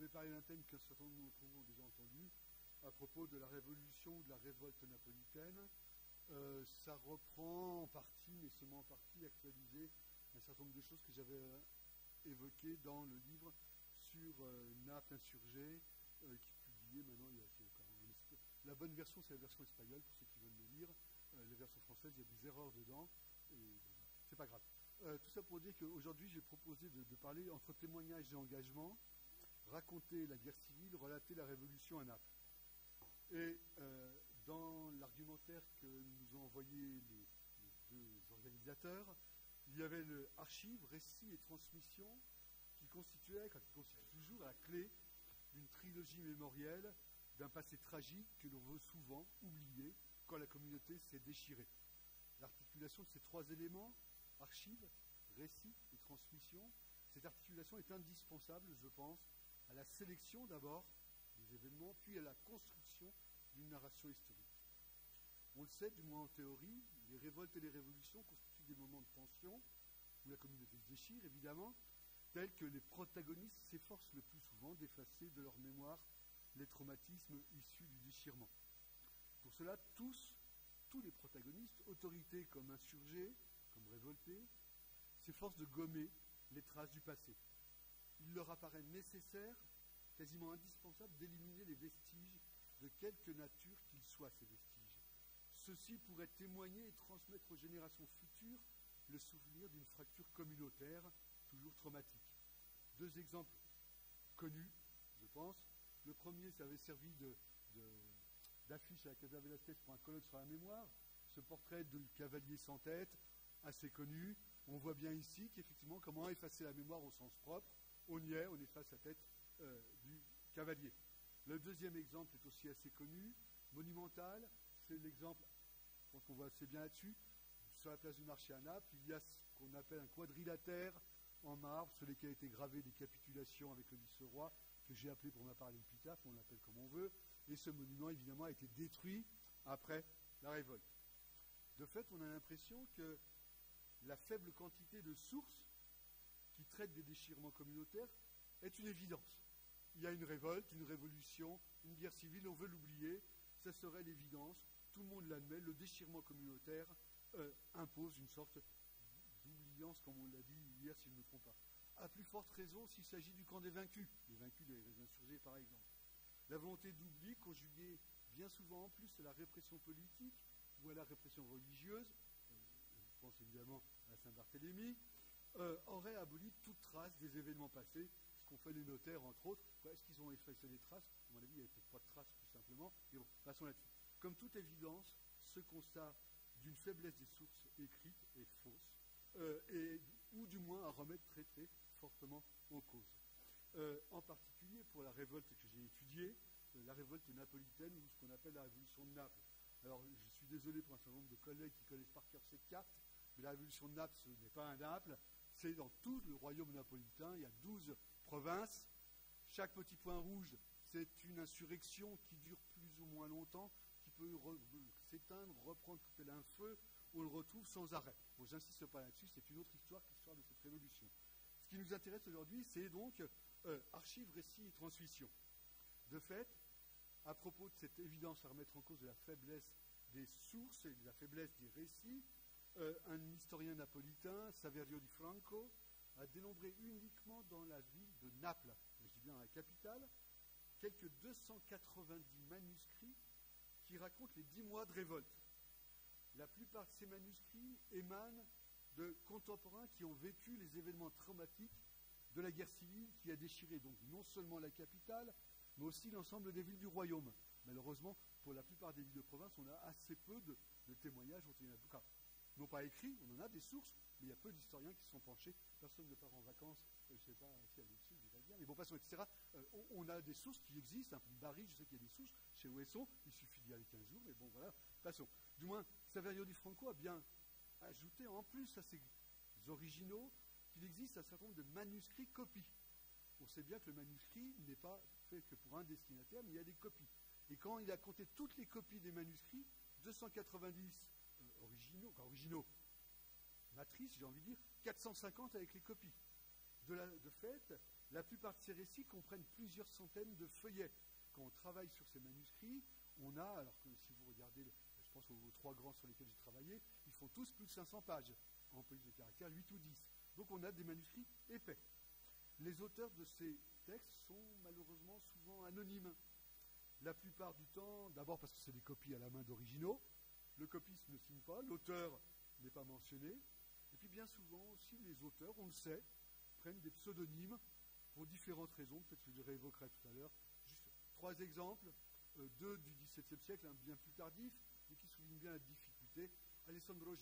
vais parler d'un thème qu'un certain nombre d'entre vous ont déjà entendu, à propos de la révolution ou de la révolte napolitaine. Euh, ça reprend en partie, mais seulement en partie, actualisé un certain nombre de choses que j'avais euh, évoquées dans le livre sur euh, Naples insurgée, qui est publié maintenant. La bonne version, c'est la version espagnole, pour ceux qui veulent le lire. la version française, il y a des erreurs dedans, c'est pas grave. tout ça pour dire qu'aujourd'hui, j'ai proposé de, parler entre témoignages et engagement, raconter la guerre civile, relater la révolution à Naples. Et dans l'argumentaire que nous ont envoyé les, deux organisateurs, il y avait le récit et transmission qui constituait, qui constitue toujours la clé d'une trilogie mémorielle d'un passé tragique que l'on veut souvent oublier quand la communauté s'est déchirée. L'articulation de ces trois éléments, archive, récit et transmission, cette articulation est indispensable, je pense, à la sélection d'abord des événements, puis à la construction d'une narration historique. On le sait, du moins en théorie, les révoltes et les révolutions constituent des moments de tension, où la communauté se déchire, évidemment, tels que les protagonistes s'efforcent le plus souvent d'effacer de leur mémoire les traumatismes issus du déchirement. Pour cela, tous, tous les protagonistes, autorités comme insurgés, comme révoltés, s'efforcent de gommer les traces du passé. Il leur apparaît nécessaire, quasiment indispensable, d'éliminer les vestiges de quelque nature qu'ils soient, ces vestiges. Ceci pourrait témoigner et transmettre aux générations futures le souvenir d'une fracture communautaire toujours traumatique. Deux exemples connus, je pense. Le premier, ça avait servi d'affiche à la Casa Velasquez pour un colloque sur la mémoire. Ce portrait de cavalier sans tête, assez connu. On voit bien ici qu'effectivement, comment effacer la mémoire au sens propre. On y est, on efface la tête euh, du cavalier. Le deuxième exemple est aussi assez connu, monumental, c'est l'exemple, je pense qu'on voit assez bien là-dessus, sur la place du marché à Naples, il y a ce qu'on appelle un quadrilatère en marbre sur lequel a été gravé des capitulations avec le vice-roi, que j'ai appelé pour ma part l'épitaphe, on l'appelle comme on veut, et ce monument évidemment a été détruit après la révolte. De fait, on a l'impression que la faible quantité de sources qui traitent des déchirements communautaires est une évidence il y a une révolte, une révolution, une guerre civile, on veut l'oublier, ce serait l'évidence, tout le monde l'admet, le déchirement communautaire euh, impose une sorte d'oubliance, comme on l'a dit hier, si je ne me trompe pas. À plus forte raison s'il s'agit du camp des vaincus, les vaincus des insurgés par exemple. La volonté d'oubli, conjuguée bien souvent en plus à la répression politique ou à la répression religieuse, euh, je pense évidemment à Saint-Barthélemy, euh, aurait aboli toute trace des événements passés qu'ont fait les notaires, entre autres. Est-ce qu'ils ont effacé les traces? À mon avis, il n'y avait pas de traces, tout simplement. Mais bon, passons là-dessus. Comme toute évidence, ce constat d'une faiblesse des sources écrites est fausse, euh, et, ou du moins à remettre très très fortement en cause. Euh, en particulier pour la révolte que j'ai étudiée, la révolte napolitaine ou ce qu'on appelle la révolution de Naples. Alors je suis désolé pour un certain nombre de collègues qui connaissent par cœur cette carte, mais la révolution de Naples, ce n'est pas un Naples, c'est dans tout le royaume napolitain, il y a 12 province. Chaque petit point rouge, c'est une insurrection qui dure plus ou moins longtemps, qui peut s'éteindre, reprendre tel un feu, on le retrouve sans arrêt. Bon, j'insiste pas là-dessus, c'est une autre histoire que l'histoire de cette révolution. Ce qui nous intéresse aujourd'hui, c'est donc euh, archives, récits et transmission. De fait, à propos de cette évidence à remettre en cause de la faiblesse des sources et de la faiblesse des récits, euh, un historien napolitain, Saverio di Franco, a dénombré uniquement dans la ville de Naples, je dis bien la capitale, quelques 290 manuscrits qui racontent les dix mois de révolte. La plupart de ces manuscrits émanent de contemporains qui ont vécu les événements traumatiques de la guerre civile qui a déchiré donc non seulement la capitale, mais aussi l'ensemble des villes du royaume. Malheureusement, pour la plupart des villes de province, on a assez peu de, témoignages, non pas écrits, on en a des sources, mais il y a peu d'historiens qui se sont penchés. Personne ne part en vacances, je ne sais pas si elle est dessus, bien, mais bon, passons, etc. Euh, on, a des sources qui existent, un peu de Barry, je sais qu'il y a des sources, chez Ouesson, il suffit d'y aller 15 jours, mais bon, voilà, passons. Du moins, Saverio di Franco a bien ajouté en plus à ces originaux qu'il existe un certain nombre de manuscrits copies. On sait bien que le manuscrit n'est pas fait que pour un destinataire, mais il y a des copies. Et quand il a compté toutes les copies des manuscrits, 290 originaux, originaux, matrice, j'ai envie de dire, 450 avec les copies. De, fait, La plupart de ces récits comprennent plusieurs centaines de feuillets. Quand on travaille sur ces manuscrits, on a, alors que si vous regardez, je pense aux trois grands sur lesquels j'ai travaillé, ils font tous plus de 500 pages en police de caractère, 8 ou 10. Donc on a des manuscrits épais. Les auteurs de ces textes sont malheureusement souvent anonymes. La plupart du temps, d'abord parce que c'est des copies à la main d'originaux, le copiste ne signe pas, l'auteur n'est pas mentionné, et puis bien souvent aussi les auteurs, on le sait, prennent des pseudonymes pour différentes raisons, peut-être que je les réévoquerai tout à l'heure. Juste trois exemples, euh, deux du XVIIe siècle, un bien plus tardif, mais qui soulignent bien la difficulté. Alessandro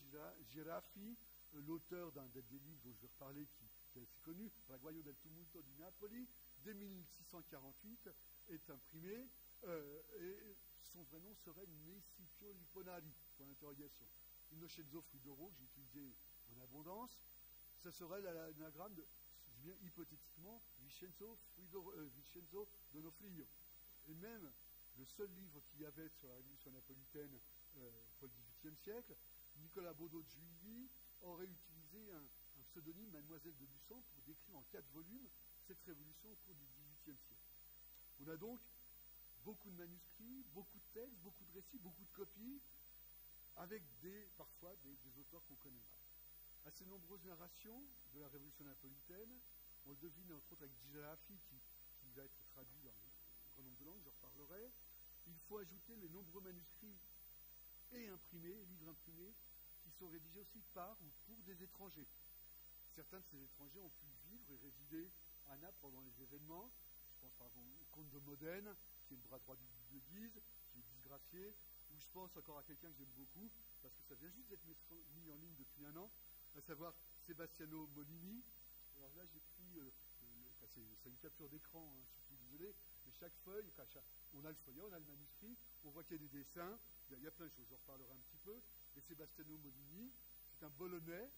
Giraffi, euh, l'auteur d'un des livres dont je vais reparler, qui, est assez connu, Raguaio del Tumulto di Napoli, dès 1648, est imprimé, euh, et son vrai nom serait Nesicchio Liponari, l'interrogation. Innocenzo Fridoro, que j'ai utilisé en abondance, ça serait l'anagramme de, je viens hypothétiquement, Vincenzo, euh, Vincenzo Donofrio. Et même le seul livre qu'il y avait sur la révolution napolitaine euh, pour le XVIIIe siècle, Nicolas Baudot de Juilly aurait utilisé un, pseudonyme, Mademoiselle de Luçon, pour décrire en quatre volumes cette révolution au cours du XVIIIe siècle. On a donc beaucoup de manuscrits, beaucoup de textes, beaucoup de récits, beaucoup de copies, avec des, parfois des, auteurs qu'on connaît mal. À ces nombreuses narrations de la révolution napolitaine, on le devine entre autres avec Giraffi, qui, va être traduit dans un grand nombre de langues, je reparlerai. Il faut ajouter les nombreux manuscrits et imprimés, livres imprimés, qui sont rédigés aussi par ou pour des étrangers. Certains de ces étrangers ont pu vivre et résider à Naples pendant les événements. Je pense par exemple au comte de Modène, qui est le bras droit du duc de Guise, qui est disgracié, ou je pense encore à quelqu'un que j'aime beaucoup, parce que ça vient juste d'être mis en ligne depuis un an, à savoir Sebastiano Molini. Alors là, j'ai pris, euh, c'est une capture d'écran, hein, je suis désolé, mais chaque feuille, on a le feuillet, on a le manuscrit, on voit qu'il y a des dessins, il y, a, plein de choses, j'en reparlerai un petit peu. Et Sebastiano Molini, c'est un Bolonais,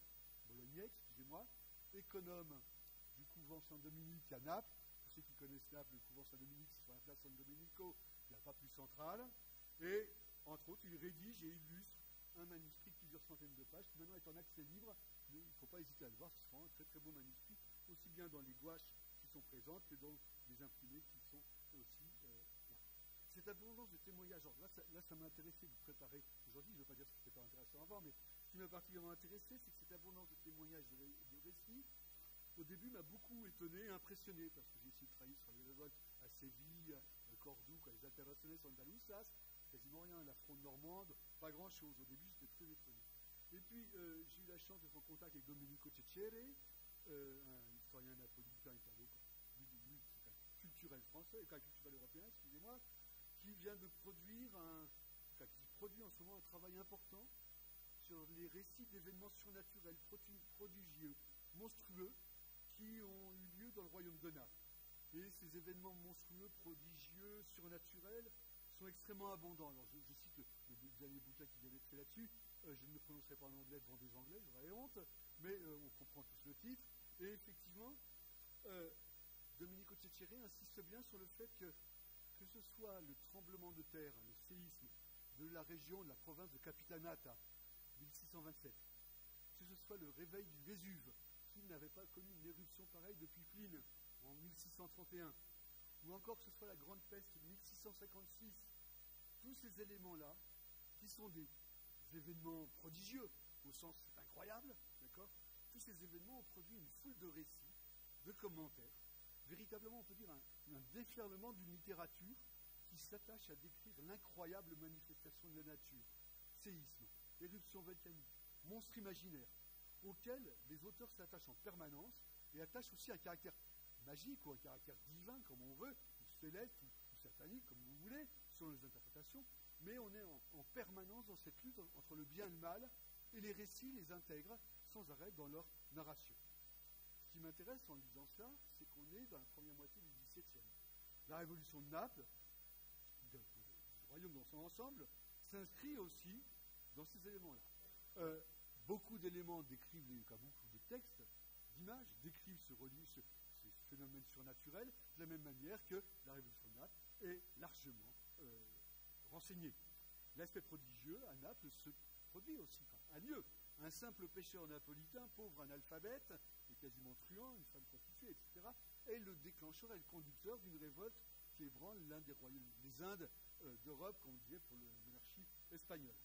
Bolognais, excusez-moi, économe du couvent Saint-Dominique à Naples. Pour ceux qui connaissent Naples, le couvent Saint-Dominique, c'est sur la place San Domenico, il n'y a pas plus central. Et entre autres, il rédige et illustre un manuscrit de plusieurs centaines de pages qui maintenant est en accès libre. Mais il ne faut pas hésiter à le voir, ce sera un très très beau manuscrit, aussi bien dans les gouaches qui sont présentes que dans les imprimés qui sont aussi euh, là. Cette abondance de témoignages, là, ça, là, ça m'a intéressé de vous préparer aujourd'hui, je ne veux pas dire ce qui n'était pas intéressant avant, mais ce qui m'a particulièrement intéressé, c'est que cette abondance de témoignages, de, de récits, au début m'a beaucoup étonné, impressionné, parce que j'ai essayé de travailler sur les révoltes à Séville, à Cordoue, les internationales andaluzas, quasiment rien. La fronde normande, pas grand-chose. Au début, j'étais très étonné. Et puis, euh, j'ai eu la chance d'être en contact avec Domenico Cecere, euh, un historien napolitain italo, culturel français, enfin, culturel européen, excusez-moi, qui vient de produire un, qui produit en ce moment un travail important sur les récits d'événements surnaturels, prodigieux, monstrueux, qui ont eu lieu dans le royaume de Naples. Et ces événements monstrueux, prodigieux, surnaturels, sont extrêmement abondants. Alors, je, cite le, dernier bouquin qui vient d'être fait là-dessus. Euh, je ne le prononcerai pas en anglais devant des anglais, j'aurais honte, mais euh, on comprend tous le titre. Et effectivement, euh, Domenico Cecere insiste bien sur le fait que, que ce soit le tremblement de terre, le séisme de la région, de la province de Capitanata, 1627, que ce soit le réveil du Vésuve, qui n'avait pas connu une éruption pareille depuis Pline, en 1631, ou encore que ce soit la Grande Peste de 1656, tous ces éléments-là, qui sont des événements prodigieux, au sens incroyable, d'accord? Tous ces événements ont produit une foule de récits, de commentaires, véritablement, on peut dire, un, déferlement d'une littérature qui s'attache à décrire l'incroyable manifestation de la nature, séisme, éruption volcanique, monstre imaginaire, auxquels les auteurs s'attachent en permanence et attachent aussi un caractère magique ou un caractère divin, comme on veut, ou céleste ou, satanique, comme vous voulez, selon les interprétations, mais on est en, en, permanence dans cette lutte entre le bien et le mal, et les récits les intègrent sans arrêt dans leur narration. Ce qui m'intéresse en lisant ça, c'est qu'on est dans la première moitié du XVIIe. La révolution de Naples, du royaume dans son ensemble, s'inscrit aussi dans ces éléments-là. Euh, beaucoup d'éléments décrivent, les, beaucoup de textes, d'images, décrivent ce, ce, phénomène surnaturel de la même manière que la révolution de Naples est largement euh, renseignée. L'aspect prodigieux à Naples se produit aussi, a lieu. Un simple pêcheur napolitain, pauvre analphabète, et quasiment truand, une femme prostituée, etc., est le déclencheur et le conducteur d'une révolte qui ébranle l'un des royaumes, les Indes euh, d'Europe, comme on disait pour la monarchie espagnole.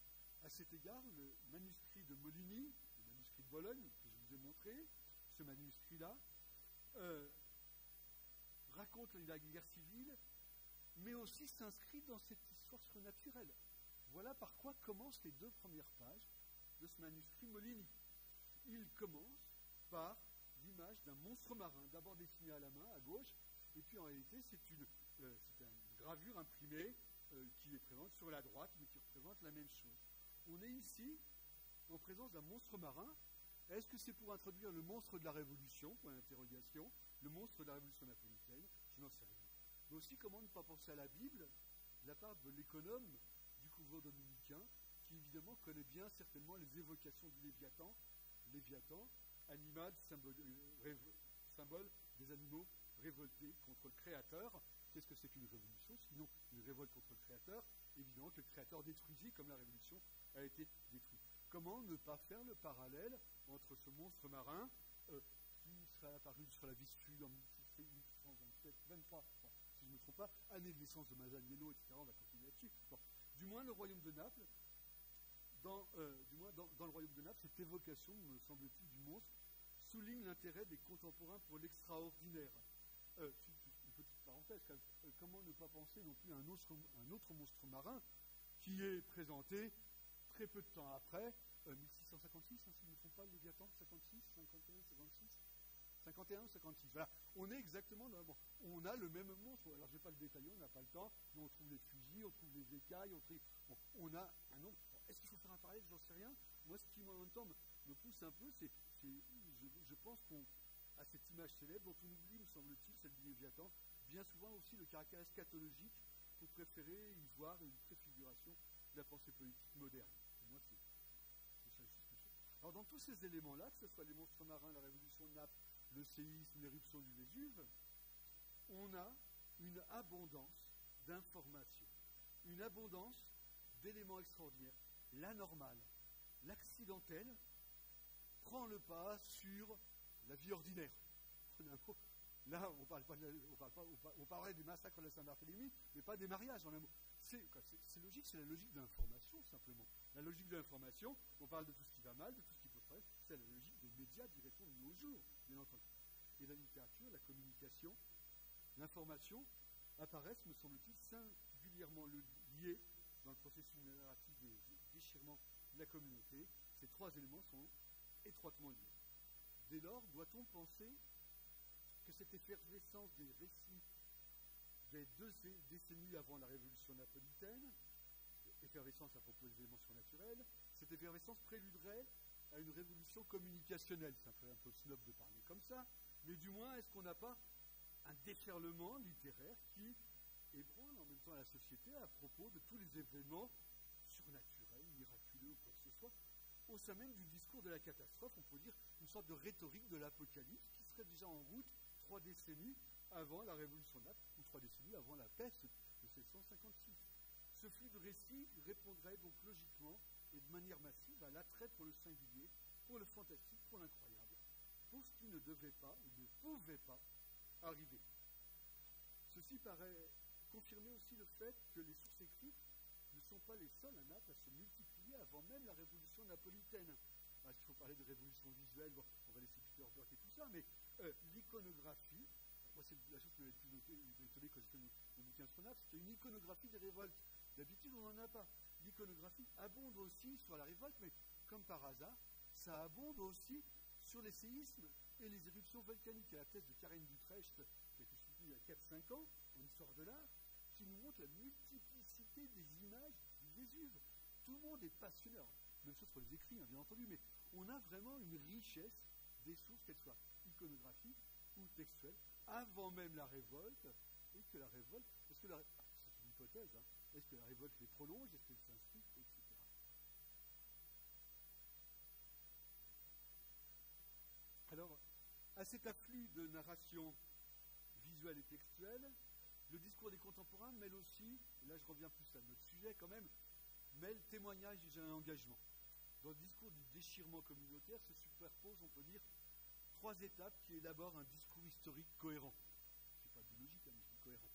À cet égard, le manuscrit de Moligny, le manuscrit de Bologne, que je vous ai montré, ce manuscrit-là, euh, raconte la guerre civile, mais aussi s'inscrit dans cette histoire surnaturelle. Voilà par quoi commencent les deux premières pages de ce manuscrit Moligny. Il commence par l'image d'un monstre marin, d'abord dessiné à la main, à gauche, et puis en réalité c'est une, euh, gravure imprimée euh, qui est présente sur la droite, mais qui représente la même chose. On est ici en présence d'un monstre marin. Est-ce que c'est pour introduire le monstre de la Révolution, point d'interrogation, le monstre de la Révolution napolitaine Je n'en sais rien. Mais aussi, comment ne pas penser à la Bible, de la part de l'économe du couvent dominicain, qui évidemment connaît bien certainement les évocations du Léviathan, Léviathan, animal, symbole, euh, des animaux révoltés contre le Créateur. Qu'est-ce que c'est qu'une révolution Sinon, une révolte contre le Créateur, évidemment que le Créateur détruisit comme la révolution a été détruite. Comment ne pas faire le parallèle entre ce monstre marin euh, qui serait apparu sur la Vistule en 1627, 23, si je ne me trompe pas, année de naissance de Masaniello, etc. On va continuer là-dessus. Du moins, le royaume de Naples, dans, euh, du moins dans, le royaume de Naples, cette évocation, me semble-t-il, du monstre souligne l'intérêt des contemporains pour l'extraordinaire. Euh, une petite parenthèse, euh, comment ne pas penser non plus à un autre, monstre marin qui est présenté très peu de temps après, 1656, hein, si ne me trompe pas, Léviathan, 56, 51, 56 51 56. Voilà. On est exactement dans. Bon, on a le même monstre. Alors, je ne vais pas le détailler, on n'a pas le temps, mais on trouve les fusils, on trouve les écailles, on, trouve, on a un nombre. Est-ce qu'il faut faire un parallèle? J'en sais rien. Moi, ce qui, en même temps, me, pousse un peu, c'est. Je, pense qu'on à cette image célèbre dont on oublie, me semble-t-il, celle du Léviathan, bien souvent aussi le caractère eschatologique pour préférer y voir une préfiguration de la pensée politique moderne. Moi, c'est Alors, dans tous ces éléments-là, que ce soit les monstres marins, la révolution de Naples, le séisme, l'éruption du Vésuve, on a une abondance d'informations, une abondance d'éléments extraordinaires. L'anormal, l'accidentel prend le pas sur la vie ordinaire. Là, on, parle pas on, parlerait des massacres de la Saint-Barthélemy, mais pas des mariages. C'est logique, c'est la logique de l'information, simplement. La logique de l'information, on parle de tout ce qui va mal, de tout ce qui peut faire, c'est la logique des médias, dirait-on, de nos jours, bien entendu. Et la littérature, la communication, l'information apparaissent, me semble-t-il, singulièrement liées dans le processus narratif des déchirements de la communauté. Ces trois éléments sont étroitement liés. Dès lors, doit-on penser que cette effervescence des récits des deux décennies avant la révolution napolitaine, effervescence à propos des éléments surnaturels, cette effervescence préluderait à une révolution communicationnelle. Ça ferait un peu snob de parler comme ça, mais du moins, est-ce qu'on n'a pas un déferlement littéraire qui ébranle en même temps la société à propos de tous les événements surnaturels, miraculeux ou quoi que ce soit, au sein même du discours de la catastrophe, on peut dire une sorte de rhétorique de l'apocalypse qui serait déjà en route trois décennies avant la révolution de Naples, ou trois décennies avant la peste de 1756. Ce flux de récits répondrait donc logiquement et de manière massive à l'attrait pour le singulier, pour le fantastique, pour l'incroyable, pour ce qui ne devait pas, ou ne pouvait pas arriver. Ceci paraît confirmer aussi le fait que les sources écrites ne sont pas les seules à Naples à se multiplier avant même la révolution napolitaine. Parce qu'il faut parler de révolution visuelle, on va laisser Peter Burke et tout ça, mais euh, l'iconographie, moi c'est la chose qui m'a le plus étonné quand fait mon, bouquin sur Naples, c'est une iconographie des révoltes. D'habitude, on n'en a pas. L'iconographie abonde aussi sur la révolte, mais comme par hasard, ça abonde aussi sur les séismes et les éruptions volcaniques. la thèse de Karen Dutrecht, qui a été soutenue il y a 4-5 ans, en histoire de l'art, qui nous montre la multiplicité des images du Vésuve. Tout le monde est passionné. même chose pour les écrits, hein, bien entendu, mais on a vraiment une richesse des sources, qu'elles soient iconographiques ou textuelles, avant même la révolte, et que la révolte, est-ce que la, c'est une hypothèse, hein, est-ce que la révolte les prolonge, est-ce qu'elle s'inscrit, etc. Alors, à cet afflux de narration visuelle et textuelle, le discours des contemporains mêle aussi, là je reviens plus à notre sujet quand même, mêle témoignage et engagement. Dans le discours du déchirement communautaire se superposent, on peut dire, trois étapes qui élaborent un discours historique cohérent. Je pas du logique, hein, mais je dis cohérent.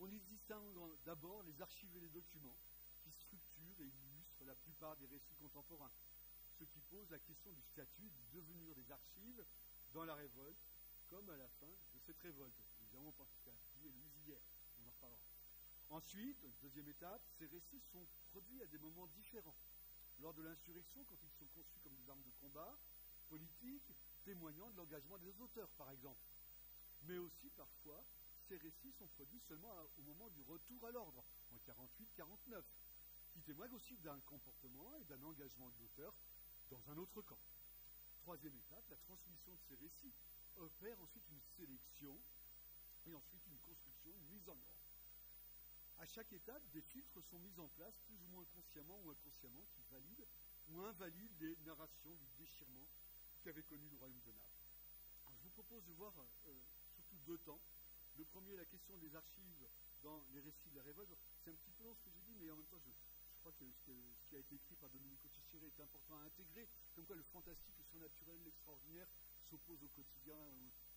On y distingue d'abord les archives et les documents qui structurent et illustrent la plupart des récits contemporains, ce qui pose la question du statut du devenir des archives dans la révolte, comme à la fin de cette révolte. Évidemment, on pense qu'à et Louise hier, on en reparlera. Ensuite, deuxième étape, ces récits sont produits à des moments différents. Lors de l'insurrection, quand ils sont conçus comme des armes de combat, politiques, témoignant de l'engagement des auteurs, par exemple. Mais aussi, parfois, ces récits sont produits seulement au moment du retour à l'ordre, en 48-49, qui témoignent aussi d'un comportement et d'un engagement de l'auteur dans un autre camp. Troisième étape, la transmission de ces récits opère ensuite une sélection et ensuite une construction, une mise en ordre. À chaque étape, des filtres sont mis en place, plus ou moins consciemment ou inconsciemment, qui valident ou invalident les narrations du déchirement qu'avait connu le royaume de Naples. je vous propose de voir euh, surtout deux temps. Le premier, la question des archives dans les récits de la révolte. C'est un petit peu long ce que j'ai dit, mais en même temps, je, crois que ce, qui a été écrit par Domenico Cicere est important à intégrer, comme quoi le fantastique, le surnaturel, l'extraordinaire s'oppose au quotidien,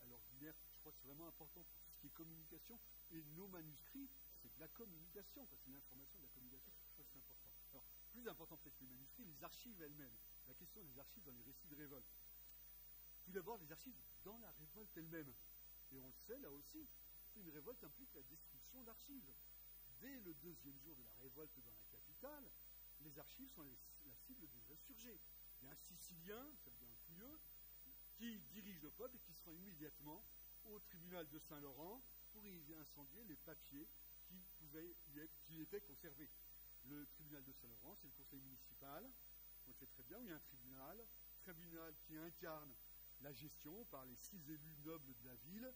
à l'ordinaire. Je crois que c'est vraiment important pour ce qui est communication. Et nos manuscrits, c'est de la communication, c'est l'information de la communication. Ça, c'est important. Alors, plus important peut-être que les manuscrits, les archives elles-mêmes. La question des archives dans les récits de révolte. Tout d'abord, les archives dans la révolte elle-même. Et on le sait, là aussi, une révolte implique la destruction d'archives. Dès le deuxième jour de la révolte dans la capitale, les archives sont la cible des insurgés. Il y a un Sicilien, ça devient un pouilleux, qui dirige le peuple et qui se rend immédiatement au tribunal de Saint-Laurent pour y incendier les papiers qui, pouvaient y être, qui étaient conservés. Le tribunal de Saint-Laurent, c'est le conseil municipal, on le sait très bien, il y a un tribunal, tribunal qui incarne la gestion par les six élus nobles de la ville,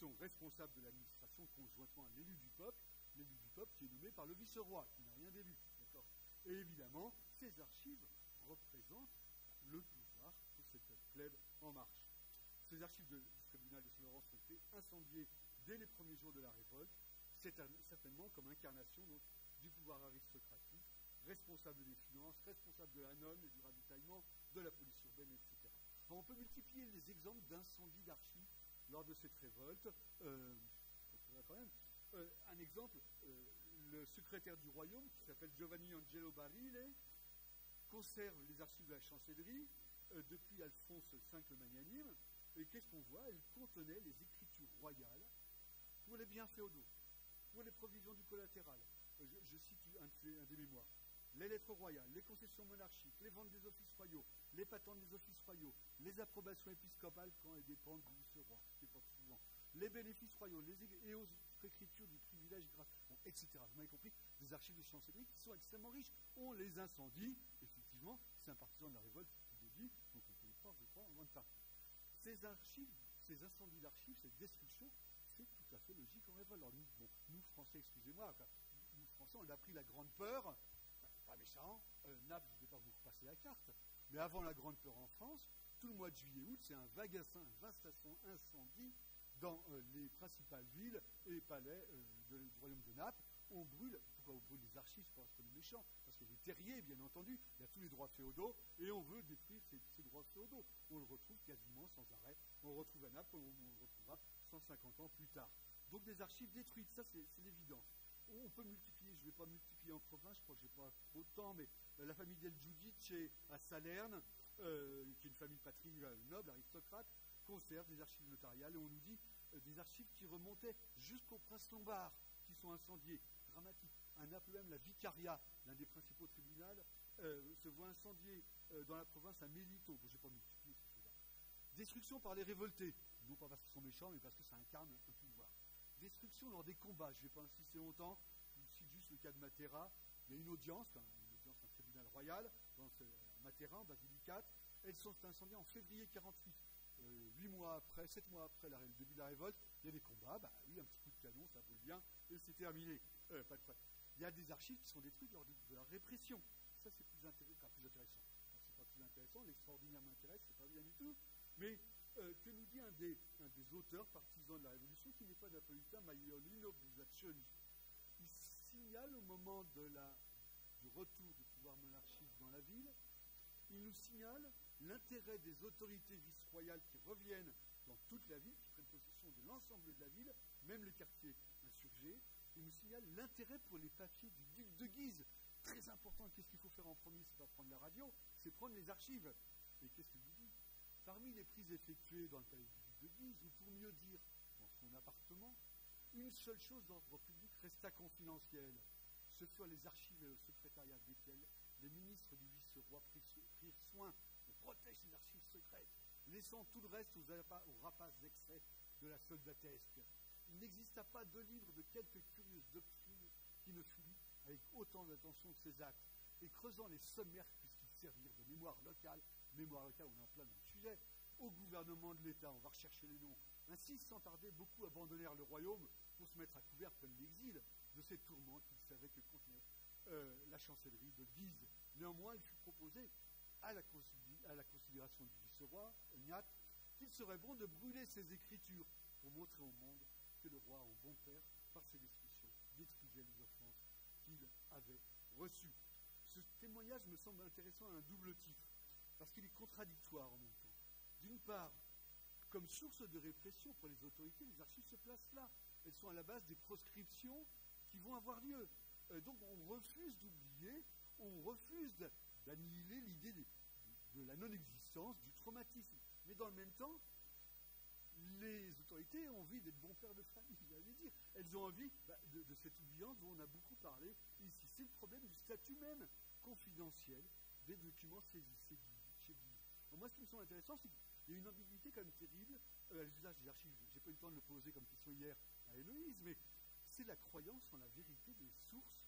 qui sont responsables de l'administration conjointement à l'élu du peuple, l'élu du peuple qui est nommé par le vice-roi, qui n'a rien d'élu. Et évidemment, ces archives représentent le pouvoir de cette plèbe en marche. Ces archives du tribunal de Saint-Laurent sont été incendiées dès les premiers jours de la révolte, certainement comme incarnation du pouvoir aristocratique, responsable des finances, responsable de la nonne et du ravitaillement, de la police urbaine, etc. on peut multiplier les exemples d'incendies d'archives lors de cette révolte. Euh. Euh, un exemple, euh, le secrétaire du royaume, qui s'appelle Giovanni Angelo Barile, conserve les archives de la chancellerie depuis Alphonse V Magnanime. Et qu'est-ce qu'on voit? Elle contenait les écritures royales pour les biens féodaux, pour les provisions du collatéral. Je, cite un, des mémoires les lettres royales, les concessions monarchiques, les ventes des offices royaux, les patentes des offices royaux, les approbations épiscopales quand elles dépendent du vice-roi, ce qui est pas souvent, les bénéfices royaux, les et autres écritures du privilège gratuit, etc. Vous m'avez compris, des archives de chancellerie qui sont extrêmement riches. On les incendie, effectivement, c'est un partisan de la révolte qui le dit, donc on peut le croire, je crois, en grande partie. Ces archives, ces incendies d'archives, cette destruction, c'est tout à fait logique en révolte. Alors nous, nous Français, excusez-moi, nous Français, on a pris la grande peur, pas méchant, euh, Naples, je ne vais pas vous repasser la carte, mais avant la grande peur en France, tout le mois de juillet-août, c'est un vagassin, un vaste incendie dans euh, les principales villes et palais euh, du royaume de Naples. On brûle, pourquoi on brûle les archives C'est parce qu'on est méchant, parce qu'il y a des terriers, bien entendu, il y a tous les droits féodaux, et on veut détruire ces, droits féodaux. On le retrouve quasiment sans arrêt. On le retrouve à Naples, on, le retrouvera 150 ans plus tard. Donc des archives détruites, ça c'est l'évidence on peut multiplier, je ne vais pas multiplier en province, je crois que je n'ai pas trop de temps, mais euh, la famille del Giudice à Salerne, qui est une famille patrie noble, aristocrate, conserve des archives notariales et on nous dit euh, des archives qui remontaient jusqu'au prince lombard, qui sont incendiées. Dramatique. Un Naples même, la Vicaria, l'un des principaux tribunaux, se voit incendié dans la province à ne vais pas choses-là. Destruction par les révoltés, non pas parce qu'ils sont méchants, mais parce que ça incarne un pouvoir destruction lors des combats. Je ne vais pas insister longtemps, je cite juste le cas de Matera. Il y a une audience, une audience, un tribunal royal, dans ce, Matera, en Basilicate. Elles sont incendiées en février 48. Euh, huit mois après, sept mois après le début de la révolte, il y a des combats, bah oui, un petit coup de canon, ça vaut bien, et c'est terminé. Euh, pas de Il y a des archives qui sont détruites lors de, la répression. Ça, c'est plus, plus intéressant. C'est pas plus intéressant, l'extraordinaire m'intéresse, c'est pas bien du tout. Mais euh, que nous dit un des, auteurs partisans de la Révolution, qui n'est pas napolitain, Maiolino Bisaccioni. Il signale au moment du retour du pouvoir monarchique dans la ville, il nous signale l'intérêt des autorités vice-royales qui reviennent dans toute la ville, qui prennent possession de l'ensemble de la ville, même les quartiers insurgés. Il nous signale l'intérêt pour les papiers du duc de Guise. Très important, qu'est-ce qu'il faut faire en premier C'est pas prendre la radio, c'est prendre les archives. Et qu'est-ce qu'il dit? Parmi les prises effectuées dans le palais du duc de Guise, ou pour mieux dire, dans son appartement, une seule chose d'ordre public resta confidentielle. Ce furent les archives et le secrétariat desquels les ministres du vice-roi prirent soin de protéger ces archives secrètes, laissant tout le reste aux, rapaces excès de la soldatesque. Il n'exista pas de livre de quelques curieuses doctrines qui ne fût lu avec autant d'attention que ces actes, et creusant les sommaires puisqu'ils servirent de mémoire locale, mémoire locale, on est plein dans le sujet, au gouvernement de l'État, on va rechercher les noms. Ainsi, sans tarder, beaucoup abandonnèrent le royaume pour se mettre à couvert de l'exil de ces tourments qu'ils savaient que contenait euh, la chancellerie de Guise. Néanmoins, il fut proposé à la, à la considération du vice-roi, Ignat, qu'il serait bon de brûler ces écritures pour montrer au monde que le roi, en bon père, par ses destructions, détruisait les offenses qu'il avait reçues. Ce témoignage me semble intéressant à un double titre, parce qu'il est contradictoire en même temps. D'une part, comme source de répression pour les autorités, les archives se placent là. Elles sont à la base des proscriptions qui vont avoir lieu. Euh, donc on refuse d'oublier, on refuse d'annihiler l'idée de, la non-existence du traumatisme. Mais dans le même temps, les autorités ont envie d'être bons pères de famille, j'allais dire. Elles ont envie bah, de, cette oubliance dont on a beaucoup parlé ici. C'est le problème du statut même confidentiel des documents saisis chez. Moi, ce qui me semble intéressant, c'est qu'il y a une ambiguïté quand même terrible euh, à l'usage des archives. Je n'ai pas eu le temps de le poser comme question hier à Héloïse, mais c'est la croyance en la vérité des sources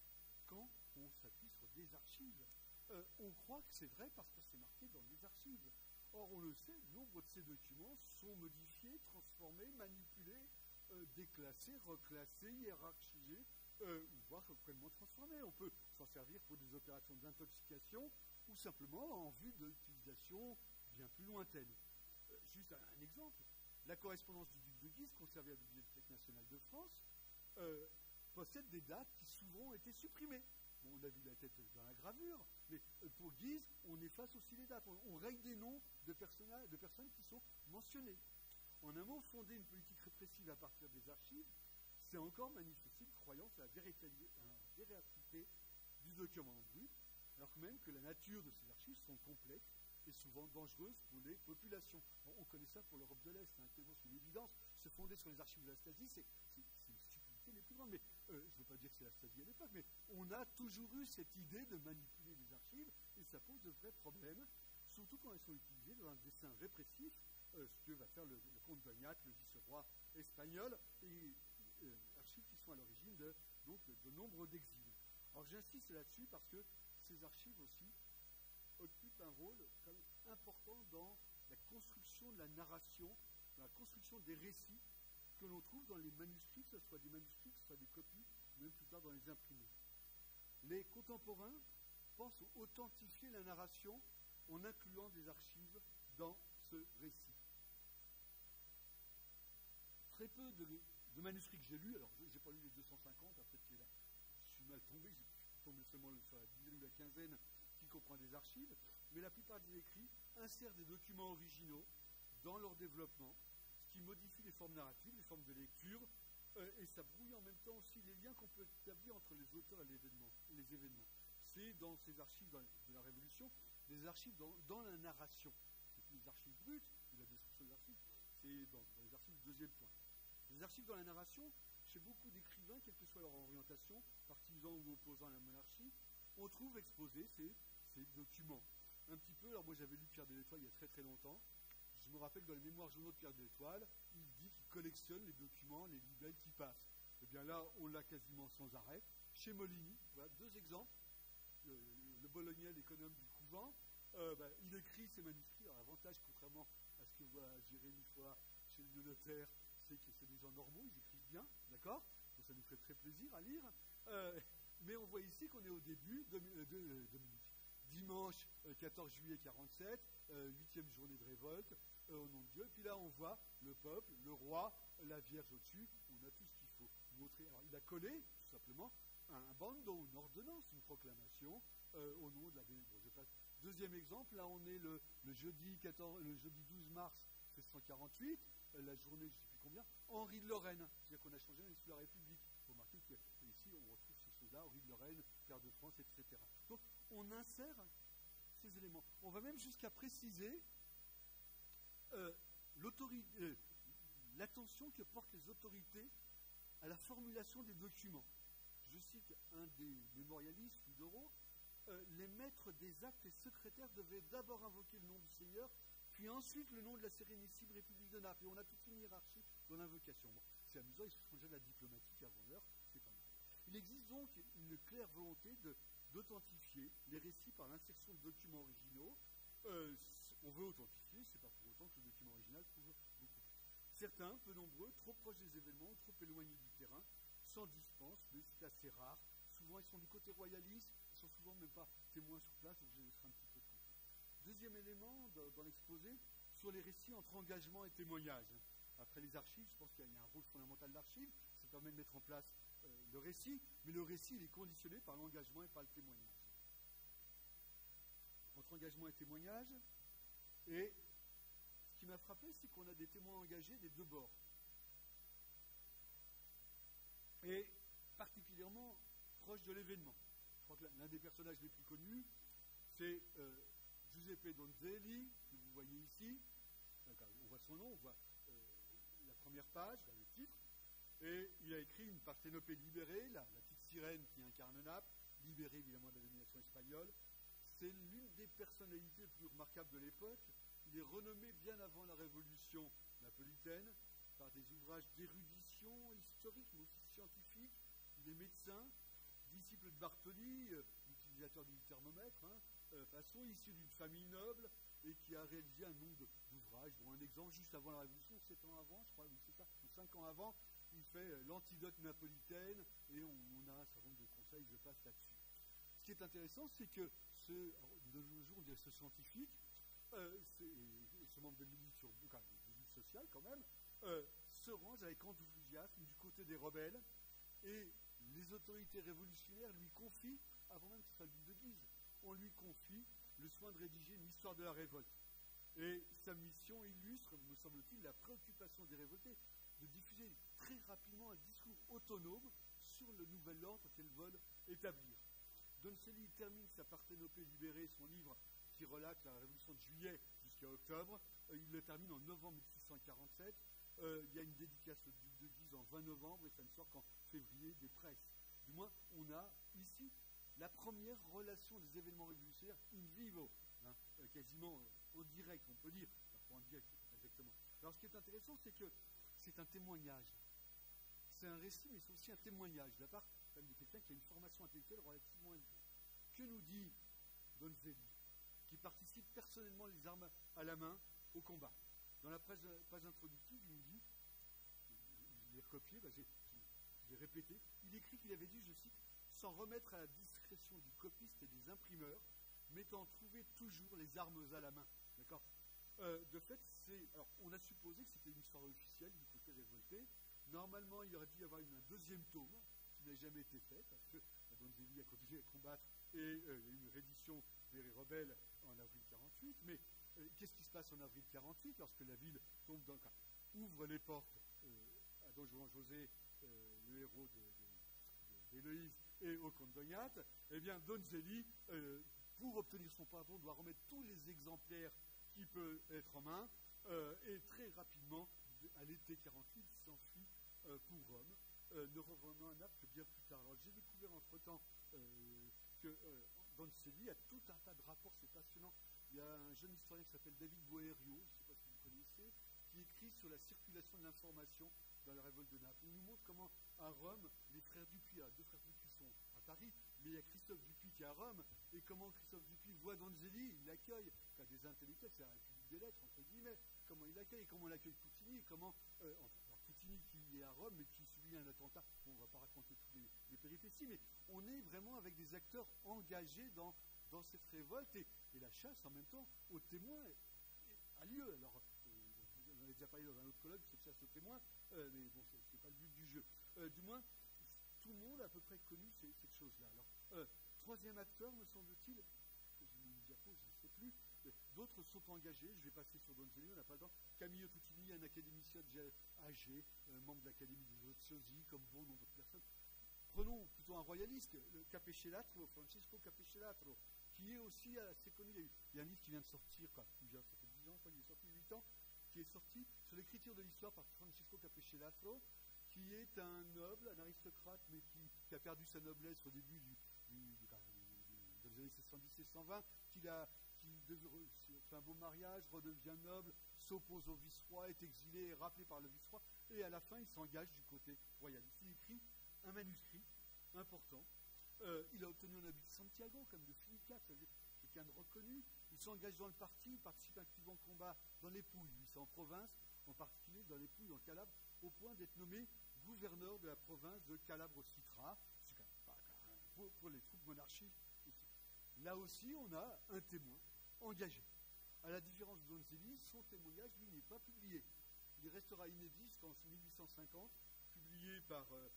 quand on s'appuie sur des archives. Euh, on croit que c'est vrai parce que c'est marqué dans les archives. Or, on le sait, nombre de ces documents sont modifiés, transformés, manipulés, euh, déclassés, reclassés, hiérarchisés, euh, voire complètement transformés. On peut s'en servir pour des opérations d'intoxication ou simplement en vue d'utilisation bien plus lointaine. Juste un, un, exemple, la correspondance du duc de Guise, conservée à la Bibliothèque nationale de France, possède des dates qui souvent ont été supprimées. On a vu la tête dans la gravure, mais euh, pour Guise, on efface aussi les dates. On, règle des noms de, de personnes qui sont mentionnées. En un mot, fonder une politique répressive à partir des archives, c'est encore manifester une croyance à la véracité du document brut, alors que même que la nature de ces archives sont complexes et souvent dangereuses pour les populations. On connaît ça pour l'Europe de l'Est, hein, c'est une évidence. Se fonder sur les archives de la Stasi, c'est une stupidité les plus grandes. Euh, je ne veux pas dire que c'est la Stasi à l'époque, mais on a toujours eu cette idée de manipuler les archives et ça pose de vrais problèmes, surtout quand elles sont utilisées dans un dessin répressif, euh, ce que va faire le, le comte d'Ognac, le vice-roi espagnol, et euh, archives qui sont à l'origine de, donc, de nombre d'exils. Alors j'insiste là-dessus parce que ces archives aussi occupent un rôle important dans la construction de la narration, dans la construction des récits que l'on trouve dans les manuscrits, que ce soit des manuscrits, que ce soit des copies, même plus tard dans les imprimés. Les contemporains pensent authentifier la narration en incluant des archives dans ce récit. Très peu de, manuscrits que j'ai lus, alors je n'ai pas lu les 250, après je suis mal tombé, je suis tombé seulement sur la dizaine ou la quinzaine qui comprend des archives, mais la plupart des écrits insèrent des documents originaux dans leur développement, qui modifie les formes narratives, les formes de lecture, euh, et ça brouille en même temps aussi les liens qu'on peut établir entre les auteurs et les événements. C'est dans ces archives de la Révolution, des archives dans, la narration. C'est les archives brutes, la destruction des archives, c'est dans, les archives, deuxième point. Les archives dans la narration, chez beaucoup d'écrivains, quelle que soit leur orientation, partisans ou opposants à la monarchie, on trouve exposés ces, documents un petit peu. Alors moi j'avais lu Pierre de l'Étoile il y a très très longtemps. Me rappelle dans les mémoires journaux de Pierre de l'Étoile, il dit qu'il collectionne les documents, les libelles qui passent. Et bien là, on l'a quasiment sans arrêt. Chez Molini, voilà deux exemples. Le, le Bolognais, l'économe du couvent, euh, ben, il écrit ses manuscrits. Alors l'avantage, contrairement à ce que voit Jérémy Foy chez le notaire, c'est que c'est des gens normaux, ils écrivent bien, d'accord? Donc ça nous fait très plaisir à lire. Euh, mais on voit ici qu'on est au début de, de, de, dimanche euh, 14 juillet 47, euh, huitième journée de révolte, euh, au nom de Dieu. Puis là, on voit le peuple, le roi, la Vierge au-dessus. On a tout ce qu'il faut montrer. Alors, il a collé, tout simplement, un, bandeau, une ordonnance, une proclamation, euh, au nom de la pas Deuxième exemple, là on est le, jeudi, 14, le jeudi 12 mars 1648, euh, la journée, je ne sais plus combien, Henri de Lorraine. C'est-à-dire qu'on a changé de la République. Vous remarquez qu'ici on retrouve ces choses-là, Henri de Lorraine, père de France, etc. Donc on insère ces éléments. On va même jusqu'à préciser euh, euh, l'attention que portent les autorités à la formulation des documents. Je cite un des mémorialistes, Fudoro, euh, les maîtres des actes et secrétaires devaient d'abord invoquer le nom du Seigneur, puis ensuite le nom de la Sérénissime République de Naples. Et on a toute une hiérarchie dans l'invocation. c'est amusant, ils se font déjà de la diplomatique avant l'heure. Il existe donc une claire volonté d'authentifier les récits par l'insertion de documents originaux. Euh, on veut authentifier, c'est pas pour autant que le document original trouve beaucoup plus. Certains, peu nombreux, trop proches des événements, trop éloignés du terrain, s'en dispensent, mais c'est assez rare. Souvent, ils sont du côté royaliste, ils sont souvent même pas témoins sur place, donc je laisserai un petit peu de. Deuxième élément dans, l'exposé, sur les récits entre engagement et témoignage. Après les archives, je pense qu'il y a un rôle fondamental de l'archive, ça permet de mettre en place euh, le récit, mais le récit il est conditionné par l'engagement et par le témoignage. Entre engagement et témoignage, et ce qui m'a frappé, c'est qu'on a des témoins engagés des deux bords. Et particulièrement proche de l'événement. Je crois que l'un des personnages les plus connus, c'est euh, Giuseppe Donzelli, que vous voyez ici. On voit son nom, on voit euh, la première page, le titre. Et il a écrit une Parthénopée libérée, la, petite sirène qui incarne Naples, libérée évidemment de la domination espagnole. C'est l'une des personnalités les plus remarquables de l'époque. Il est renommé bien avant la révolution napolitaine par des ouvrages d'érudition historique, mais aussi scientifique. Il est médecin, disciple de Bartoli, euh, utilisateur du thermomètre, hein, euh, façon issu d'une famille noble et qui a réalisé un nombre d'ouvrages, dont un exemple juste avant la Révolution, sept ans avant, je crois, oui, c'est ça, ou cinq ans avant, il fait euh, l'antidote napolitaine et on, a un certain nombre de conseils, je passe là-dessus. Ce qui est intéressant, c'est que ce, de nos jours, dirait ce scientifique, ce membre de l'élite sociale quand même, se range avec enthousiasme du côté des rebelles et les autorités révolutionnaires lui confient, avant même qu'il soit le de Guise, on lui confie le soin de rédiger une histoire de la révolte. Et sa mission illustre, me semble-t-il, la préoccupation des révoltés de diffuser très rapidement un discours autonome sur le nouvel ordre qu'elles veulent établir. Doncelli termine sa parthénopée libérée, son livre qui relate la révolution de juillet jusqu'à octobre. Euh, il le termine en novembre 1647 euh, il y a une dédicace de, Guise en 20 novembre et ça ne sort qu'en février des presses. Du moins, on a ici la première relation des événements révolutionnaires in vivo, hein, euh, quasiment au direct, on peut dire, en exactement. Alors ce qui est intéressant, c'est que c'est un témoignage. C'est un récit, mais c'est aussi un témoignage de la part qui a une formation intellectuelle relativement élevée. Que nous dit Donzelli, qui participe personnellement les armes à la main au combat? Dans la presse, introductive, il me dit, je l'ai recopié, bah, je l'ai répété, il écrit qu'il avait dit, je cite, sans remettre à la discrétion du copiste et des imprimeurs, mettant trouver toujours les armes à la main. D'accord? Euh, De fait, c'est. Alors, on a supposé que c'était une histoire officielle du côté révolté. Normalement, il aurait dû y avoir un deuxième tome n'a jamais été fait, parce que Donzelli a continué à combattre et euh, il y a eu une reddition des rebelles en avril 48. Mais euh, qu'est-ce qui se passe en avril 48 lorsque la ville tombe dans, ouvre les portes euh, à Don Juan José, le héros d'Héloïse, et au comte d'Ognat. Eh bien, Donzelli, pour obtenir son pardon, doit remettre tous les exemplaires qui peuvent être en main, et très rapidement, à l'été 48, s'enfuit pour Rome, ne revenant à Naples que bien plus tard. Alors, j'ai découvert entre-temps que Donzelli a tout un tas de rapports, c'est passionnant, il y a un jeune historien qui s'appelle David Boerio, je ne sais pas si vous connaissez, qui écrit sur la circulation de l'information dans la révolte de Naples. Il nous montre comment à Rome, les frères Dupuis, deux frères Dupuis sont à Paris, mais il y a Christophe Dupuis qui est à Rome, et comment Christophe Dupuis voit Donzelli, il l'accueille, a des intellectuels, c'est la République des lettres, entre guillemets, comment il l'accueille, comment il accueille Coutini, comment, euh, Coutini qui est à Rome, mais qui un attentat, on ne va pas raconter toutes les péripéties, mais on est vraiment avec des acteurs engagés dans cette révolte et, la chasse en même temps aux témoins a lieu. Alors, euh, on en a déjà parlé dans un autre colloque, cette chasse aux témoins, euh, mais bon, ce n'est pas le but du jeu. Euh, du moins, tout le monde a à peu près connu cette chose-là. Alors, troisième acteur, me semble-t-il, j'ai mis une diapo, D'autres sont engagés. Je vais passer sur Donzelli, on n'a pas le temps. Camillo Tutini, un académicien déjà âgé, euh, membre de l'Académie des Oziosi, comme bon nombre de personnes. Prenons plutôt un royaliste, le Capecelatro, Francesco Capecelatro, qui est aussi assez connu. Il y a un livre qui vient de sortir, quoi, ça fait 10 ans, il est sorti 8 ans, qui est sorti sur l'écriture de l'histoire par Francesco Capecelatro, qui est un noble, un aristocrate, mais qui, a perdu sa noblesse au début des années 70 et 120, qui, a, un beau mariage, redevient noble, s'oppose au vice-roi, est exilé, est rappelé par le vice-roi, et à la fin, il s'engage du côté royaliste. Il écrit un manuscrit important. Euh, il a obtenu un habit de Santiago, comme de Philippe IV, quelqu'un de reconnu. Il s'engage dans le parti, il participe activement au combat dans les Pouilles, c'est en province, en particulier dans les Pouilles, en Calabre, au point d'être nommé gouverneur de la province de Calabre-Citra. C'est quand même pas pour, pour les troupes monarchiques. Là aussi, on a un témoin engagé. À la différence de Donzelli, son témoignage, lui, n'est pas publié. Il restera inédit jusqu'en 1850, publié par, euh,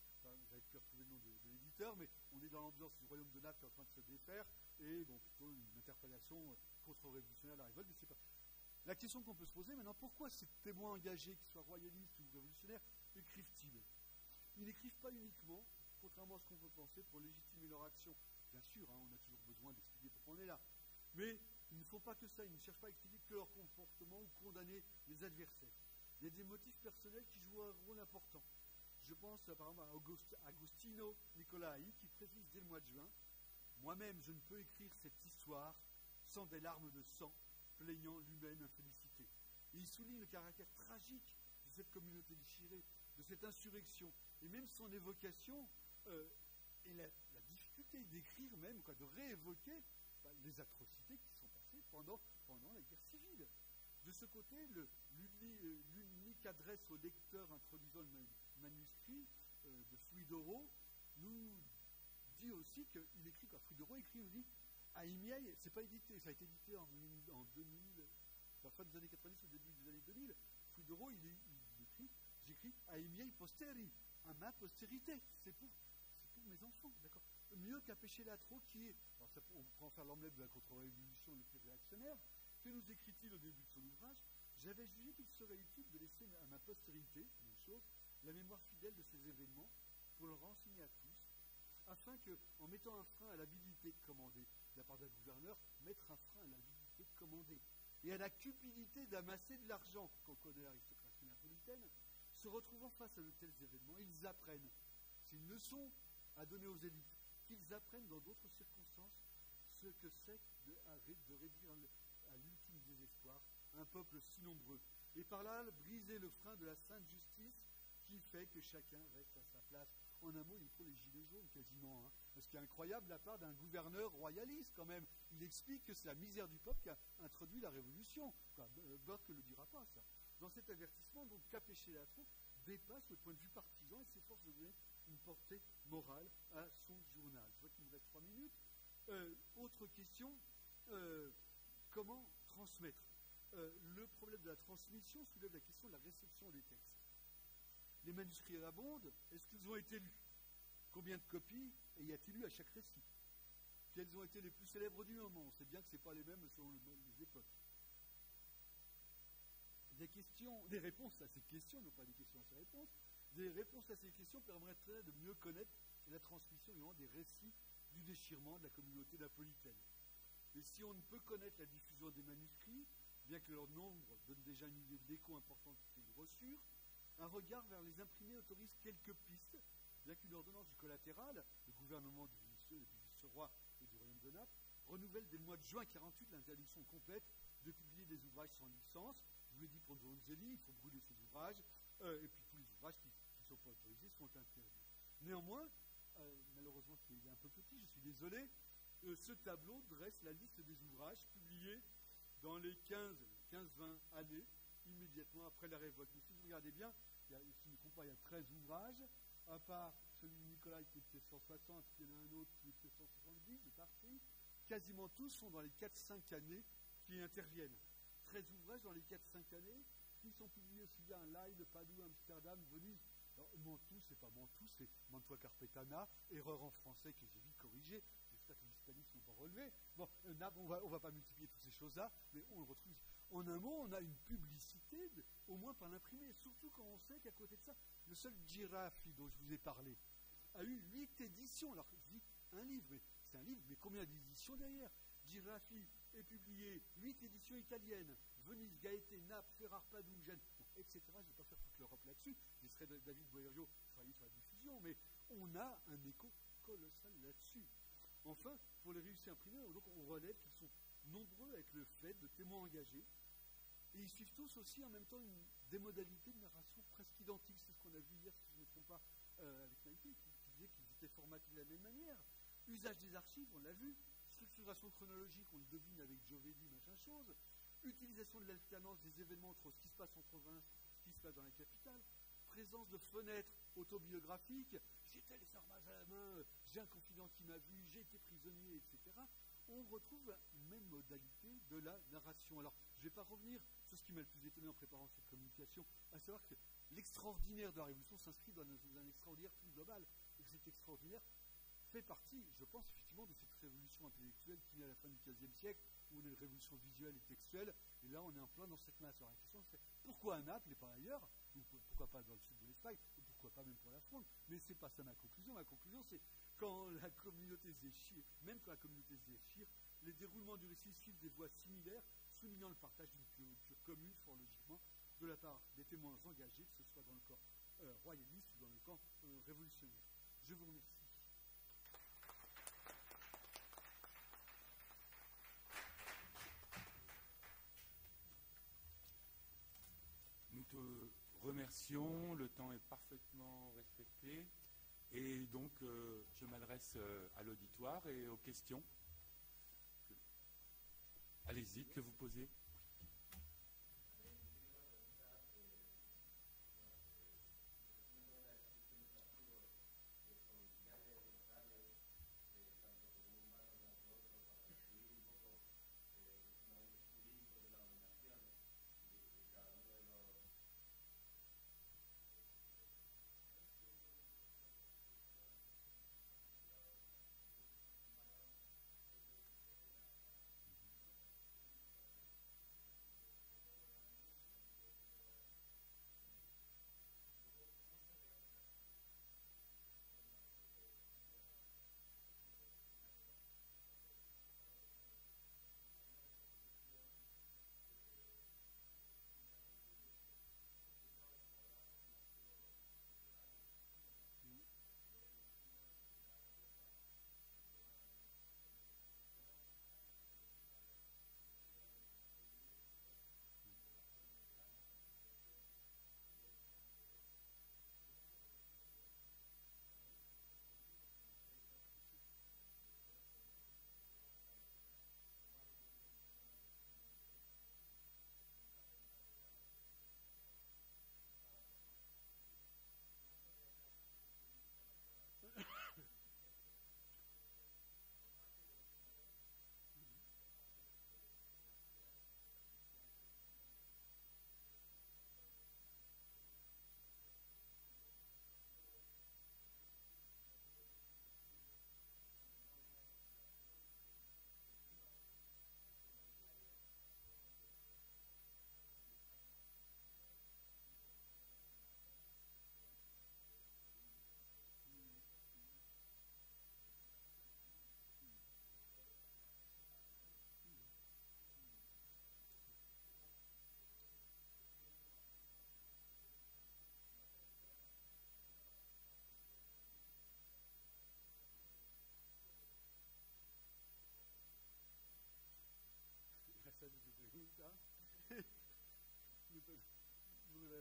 j'avais pu retrouver le nom de, l'éditeur, mais on est dans l'ambiance du royaume de Naples qui est en train de se défaire, et bon, plutôt une interpellation euh, contre-révolutionnaire, la révolte, mais c'est pas. La question qu'on peut se poser maintenant, pourquoi ces témoins engagés, qu'ils soient royalistes ou révolutionnaires, écrivent-ils? Ils n'écrivent pas uniquement, contrairement à ce qu'on peut penser, pour légitimer leur action. Bien sûr, hein, on a toujours besoin d'expliquer pourquoi on est là. Mais ils ne font pas que ça, ils ne cherchent pas à expliquer que leur comportement ou condamner les adversaires. Il y a des motifs personnels qui jouent un rôle important. Je pense par exemple à Agostino Nicolai qui précise dès le mois de juin Moi-même, je ne peux écrire cette histoire sans des larmes de sang, plaignant l'humaine infélicité. Et il souligne le caractère tragique de cette communauté déchirée, de cette insurrection, et même son évocation euh, et la, difficulté d'écrire même, quoi, de réévoquer bah, les atrocités qui pendant, la guerre civile. De ce côté, l'unique adresse au lecteur introduisant le manuscrit euh, de Fluidoro nous dit aussi qu'il écrit, quoi. Fluidoro écrit, il dit Aimiei, c'est pas édité, ça a été édité en, 2000, la fin des années 90 au début des années 2000. Fluidoro, il, écrit J'écris Aimiei posteri, à ma postérité, c'est pour mes enfants, d'accord? Mieux qu'un péché latro qui est, alors ça, on en faire l'omelette de la contre-révolution le plus réactionnaire, que nous écrit-il au début de son ouvrage J'avais jugé qu'il serait utile de laisser à ma postérité, une chose, la mémoire fidèle de ces événements pour le renseigner à tous, afin que, en mettant un frein à l'habilité de commander de la part d'un gouverneur, mettre un frein à l'habilité de commander et à la cupidité d'amasser de l'argent qu'on connaît l'aristocratie napolitaine, se retrouvant face à de tels événements, ils apprennent, c'est une leçon à donner aux élites, qu'ils apprennent dans d'autres circonstances ce que c'est de, réduire à l'ultime désespoir un peuple si nombreux, et par là briser le frein de la sainte justice qui fait que chacun reste à sa place. En un mot, il faut les gilets jaunes quasiment. Hein. Ce qui est incroyable de la part d'un gouverneur royaliste quand même. Il explique que c'est la misère du peuple qui a introduit la révolution. Euh, Burke ne le dira pas ça. Dans cet avertissement, donc Capéchélatro dépasse le point de vue partisan et s'efforce de donner une portée morale à son journal. Je vois qu'il me reste trois minutes. Euh, autre question, euh, comment transmettre euh, Le problème de la transmission soulève la question de la réception des textes. Les manuscrits abondent, est-ce qu'ils ont été lus? Combien de copies y a-t-il eu à chaque récit? Quels ont été les plus célèbres du moment? On sait bien que ce n'est pas les mêmes selon les époques. Des questions, des réponses à ces questions, non pas des questions à ces réponses, des réponses à ces questions permettraient de mieux connaître la transmission des récits du déchirement de la communauté napolitaine. Et si on ne peut connaître la diffusion des manuscrits, bien que leur nombre donne déjà une idée de l'écho importante qu'ils reçurent, un regard vers les imprimés autorise quelques pistes, bien qu'une ordonnance du collatéral, le gouvernement du vice-roi et du royaume de Naples, renouvelle dès le mois de juin 48 l'interdiction complète de publier des ouvrages sans licence. Je vous l'ai dit pour Donzelli, il faut brûler ces ouvrages, euh, et puis tous les ouvrages qui ne sont pas sont interdits. Néanmoins, euh, malheureusement il est un peu petit, je suis désolé, euh, ce tableau dresse la liste des ouvrages publiés dans les 15-20 années immédiatement après la révolte. Si vous regardez bien, il y a, ici, il y a 13 ouvrages, à part celui de Nicolas qui était 160, il y en a un autre qui était 170, de parti. Quasiment tous sont dans les 4-5 années qui interviennent. 13 ouvrages dans les 4-5 années qui sont publiés aussi bien à Lille, Padoue, Amsterdam, Venise. Alors, Mantoue, c'est pas Mantoue, c'est Mantua Carpetana, erreur en français que j'ai vite corrigée. J'espère que les Hispanistes sont pas relever. Bon, on ne va, pas multiplier toutes ces choses-là, mais on le retrouve. En un mot, on a une publicité, au moins par l'imprimé, surtout quand on sait qu'à côté de ça, le seul Giraffe dont je vous ai parlé a eu huit éditions. Alors, je dis un livre, mais c'est un livre, mais combien d'éditions derrière? Giraffi est publié, huit éditions italiennes, Venise, Gaëté, Naples, Ferrar, Padoue, Gênes, etc. Je ne vais pas faire toute l'Europe là-dessus. Je laisserai David Boyerio travailler sur la diffusion, mais on a un écho colossal là-dessus. Enfin, pour les réussites imprimées, donc on relève qu'ils sont nombreux avec le fait de témoins engagés. Et ils suivent tous aussi en même temps des modalités de narration presque identiques. C'est ce qu'on a vu hier, si je ne me trompe pas, euh, avec Maïté, qui, disait qu'ils étaient formatés de la même manière. Usage des archives, on l'a vu. Structuration chronologique, on le devine avec Giovelli, machin chose utilisation de l'alternance des événements entre ce qui se passe en province, ce qui se passe dans la capitale, présence de fenêtres autobiographiques, j'étais les armes à la main, j'ai un confident qui m'a vu, j'ai été prisonnier, etc. On retrouve la même modalité de la narration. Alors, je ne vais pas revenir sur ce qui m'a le plus étonné en préparant cette communication, à savoir que l'extraordinaire de la Révolution s'inscrit dans un extraordinaire plus global, et cet extraordinaire fait partie, je pense, effectivement, de cette révolution intellectuelle qui est à la fin du XVe siècle, où on a une révolution visuelle et textuelle, et là on est en plein dans cette masse. Alors la question c'est pourquoi à Naples et pas ailleurs, ou pourquoi pas dans le sud de l'Espagne, ou pourquoi pas même pour la France, mais c'est pas ça ma conclusion. Ma conclusion c'est quand la communauté se déchire, même quand la communauté se déchire, les déroulements du récit suivent des voies similaires, soulignant le partage d'une culture commune, fort logiquement, de la part des témoins engagés, que ce soit dans le camp euh, royaliste ou dans le camp euh, révolutionnaire. Je vous remercie. Le temps est parfaitement respecté. Et donc, euh, je m'adresse euh, à l'auditoire et aux questions. Allez-y, que vous posez.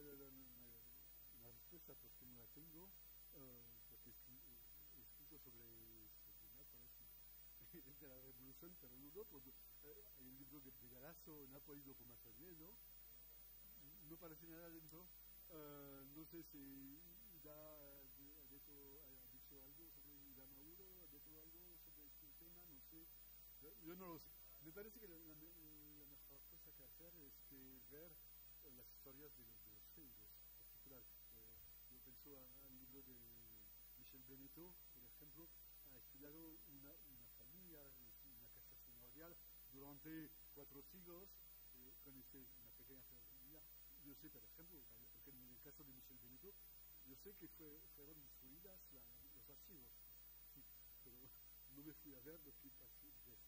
La, respuesta porque no la tengo, uh, porque escrito sobre, sobre de la revolución, pero luego pues, eh, hay un libro de, de Galasso, Napoli dopo Massariello, no parece nada dentro, uh, no sé si da, ha, dicho, ha dicho algo sobre Ida Mauro, ha dicho algo sobre este tema, no sé, yo no lo sé. Me parece que la, mejor cosa que hacer es que ver las historias de los, de los feudos particular. Eh, al libro de Michel Beneteau, por ejemplo, ha estudiado una, una familia, una social durante cuatro siglos. Eh, con este, una pequeña familia. Yo sé, por ejemplo, en el caso de Michel Benito, yo sé que fue, fueron destruidas la, los archivos, sí, pero no me fui a ver lo que pasó después.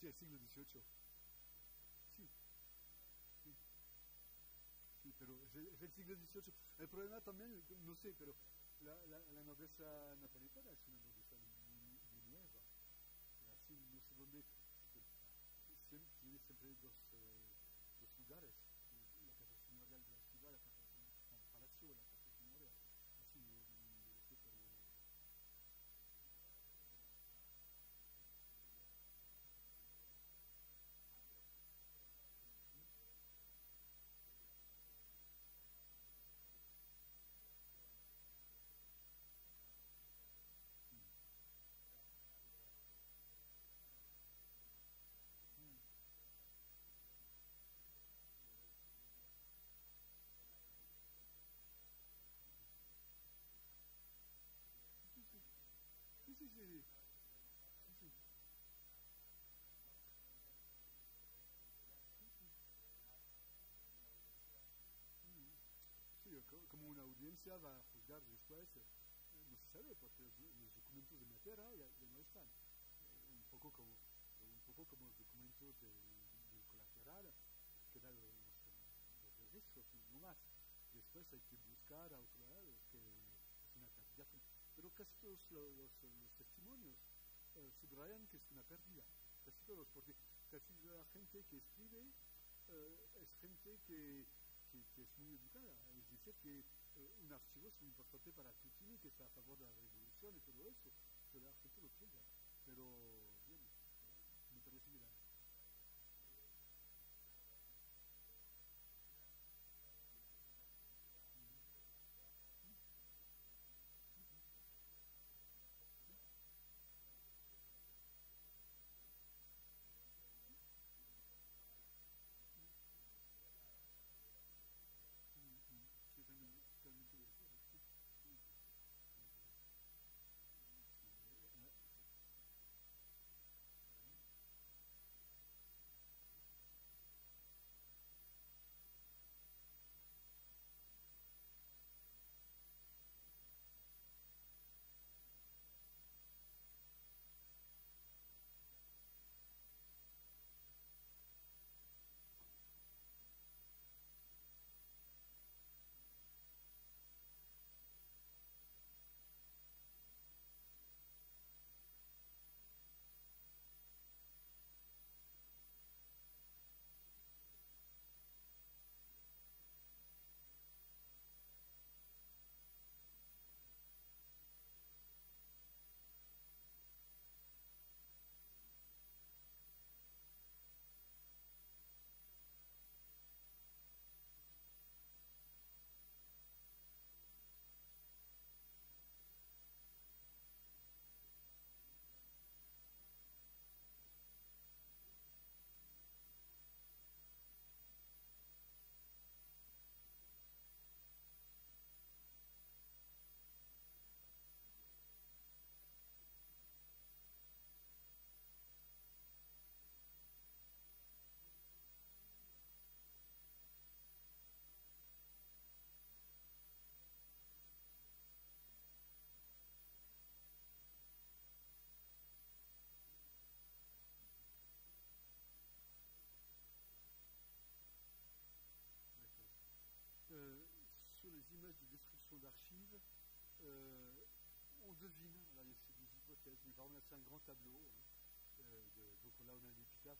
Sí, el siglo XVIII. Sí. Sí. Sí, pero es el, es el siglo XVIII. El problema también, no sé, pero la, la, la nobleza napolitana es una nobleza muy, así, no sé dónde, tiene siempre dos, eh, dos lugares. La casa señorial de la ciudad, la casa el palacio, la casa señorial. Así, no, no, no sé, pero Sí, sí, sí, sí, sí. Sí, sí. Mm. Sí, co- como una audiencia va a juzgar después, eh, no se sabe porque los, documentos de Matera ya, ya no están. Eh, un, poco como, un poco como los documentos de, de colateral, quedan los, los registros, no más. Después hay que buscar a otro lado, que es una cantidad. Pero casi todos los, los- los testimonios eh, subrayan que es una pérdida. Casi todos, porque casi la gente que escribe eh, es gente que, que, que es muy educada. Es decir, que eh, un archivo es muy importante para Tutini, que está a favor de la revolución y todo eso. Pero la gente lo piensa. Pero, d'archives, euh, on devine, alors il y a c'est des hypothèses, mais par exemple là c'est un grand tableau, hein, de- donc là on a un épitaphe.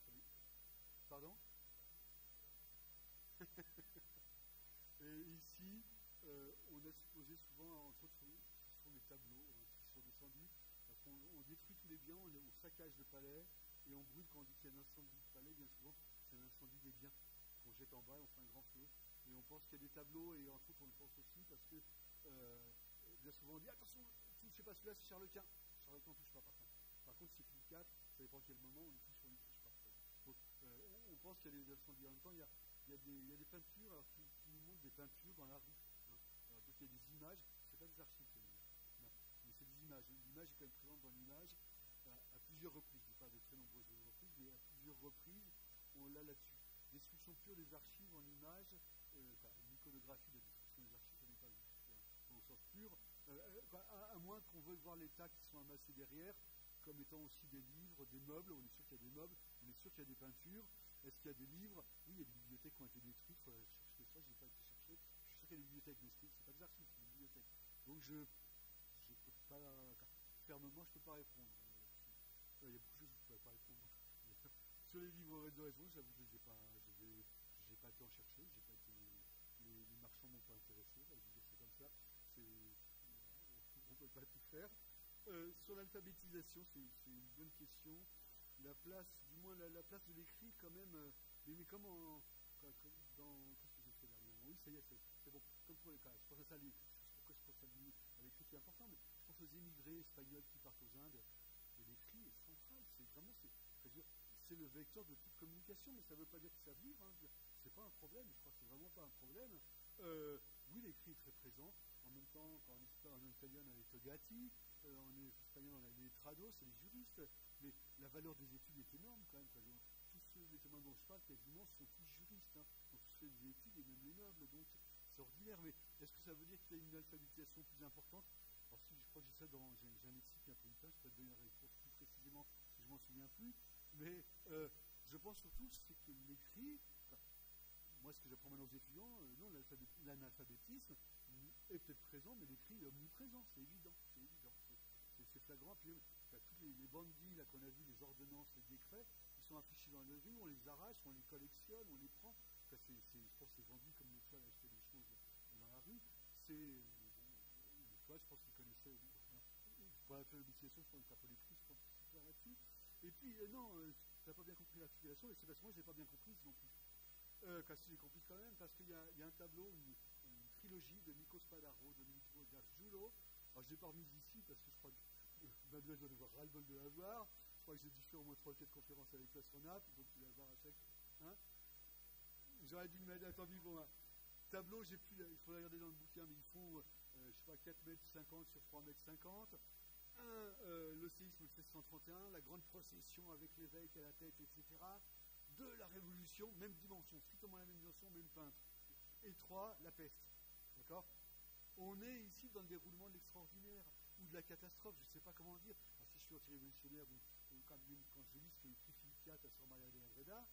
Pardon Et ici, euh, on a supposé souvent, entre autres, ce sont des tableaux euh, qui sont descendus, parce qu'on on détruit tous les biens, on, saccage le palais, et on brûle quand on dit qu'il y a un incendie du palais, bien souvent, c'est un incendie des biens qu'on jette en bas, on fait un grand feu, et on pense qu'il y a des tableaux, et entre autres, on le pense aussi parce que bien souvent on dit attention, touchez pas celui-là, c'est. Charles Quint, on touche pas par contre. Par contre, c'est Philippe IV, ça dépend quel moment, on y touche ou on n'y touche pas. Euh, on, pense qu'il y a des. En même temps, il y a, il y a des, peintures alors, qui, nous montrent des peintures dans la rue. hein. Donc, il y a des images, c'est pas des archives. Mais c'est des l'image. L'image est quand même présente dans l'image à, plusieurs reprises. Je pas de très nombreuses reprises, mais à plusieurs reprises, on l'a là-dessus. Destruction pure des archives en image, euh, enfin, une iconographie de la destruction des archives, ça n'est pas pur, euh, à, moins qu'on veuille voir les tas qui sont amassés derrière, comme étant aussi des livres, des meubles. On est sûr qu'il y a des meubles, on est sûr qu'il y a des peintures. Est-ce qu'il y a des livres? Oui, il y a des bibliothèques qui ont été détruites. Il faudrait chercher ça, je n'ai pas été chercher. Je suis sûr qu'il y a des bibliothèques, mais ce n'est pas des archives, c'est des bibliothèques. Donc je ne peux pas, fermement, je ne peux pas répondre. Euh, il y a beaucoup de choses que je ne peux pas répondre. Sur les livres de raison, j'avoue que je n'ai pas, pas été en chercher, les, les marchands ne m'ont pas intéressé, je veux dire c'est comme ça, on ne peut pas tout faire. Euh, sur l'alphabétisation, c'est une bonne question. La place, du moins la, place de l'écrit, quand même, euh, mais, comme en, dans. Qu'est-ce que j'ai fait dernièrement? Oui, ça y est, c'est bon. Comme pour les cas, je pense à ça, pourquoi je pense à l'écrit qui est important, mais je pense aux émigrés espagnols qui partent aux Indes. L'écrit est central. C'est vraiment, c'est le vecteur de toute communication, mais ça ne veut pas dire que ça vire. Hein, c'est pas un problème, je crois que c'est vraiment pas un problème. Euh, oui, l'écrit est très présent. En même en, en italien, on a les togati, euh, en espagnol, on a les trados, c'est les juristes. Mais la valeur des études est énorme quand même. Tous ceux, les témoins dont je parle, quasiment, sont tous juristes. Hein. Ont tous fait des études et même les nobles. Donc, c'est ordinaire. Mais est-ce que ça veut dire qu'il y a une alphabétisation plus importante? Alors, si je crois que j'ai ça dans. Un lexique napolitain, je peux te donner la réponse plus précisément si je m'en souviens plus. Mais euh, je pense surtout c'est que l'écrit, moi, ce que j'apprends maintenant aux étudiants, euh, non, l'analphabétisme est peut-être présent, mais l'écrit est omniprésent, c'est évident, c'est évident, c'est flagrant. Puis, tous les, bandits là qu'on a vus, les ordonnances, les décrets, qui sont affichés dans les rues, on les arrache, on les collectionne, on les prend. Enfin, je pense que c'est vendu comme une à acheter des choses dans la rue. C'est bon, une toile, je pense qu'ils connaissaient. Pour l'alphabétisation, je pense que les prix, je pense que c'est là-dessus. Et puis, euh, non, euh, tu n'as pas bien compris l'articulation, et c'est parce que moi, je n'ai pas bien compris non plus. Euh, si j'ai compris quand même, parce qu'il y, y, a un tableau, une, de Nico Spadaro, de Nico Gargiulo. Alors, je ne l'ai pas remise ici parce que je crois que Manuel doit avoir ras-le-bol de la voir. Je crois que j'ai dû faire au moins 3 ou 4 conférences avec la SONAP, donc tu vas voir à chaque. Hein J'aurais dû me mettre. Attendez, bon, hein. tableau, j'ai plus, il faut regarder dans le bouquin, mais ils font, euh, je sais pas, 4 mètres 50 sur 3 mètres 50. Un, euh, le séisme 1631, la grande procession avec l'évêque à la tête, etc de la Révolution, même dimension, strictement la même dimension, même peintre. Et trois, la peste. D'accord On est ici dans le déroulement de l'extraordinaire ou de la catastrophe, je ne sais pas comment dire. si je suis anti-révolutionnaire, ou, quand, je lis ce que écrit Philippe à Maria de Agreda,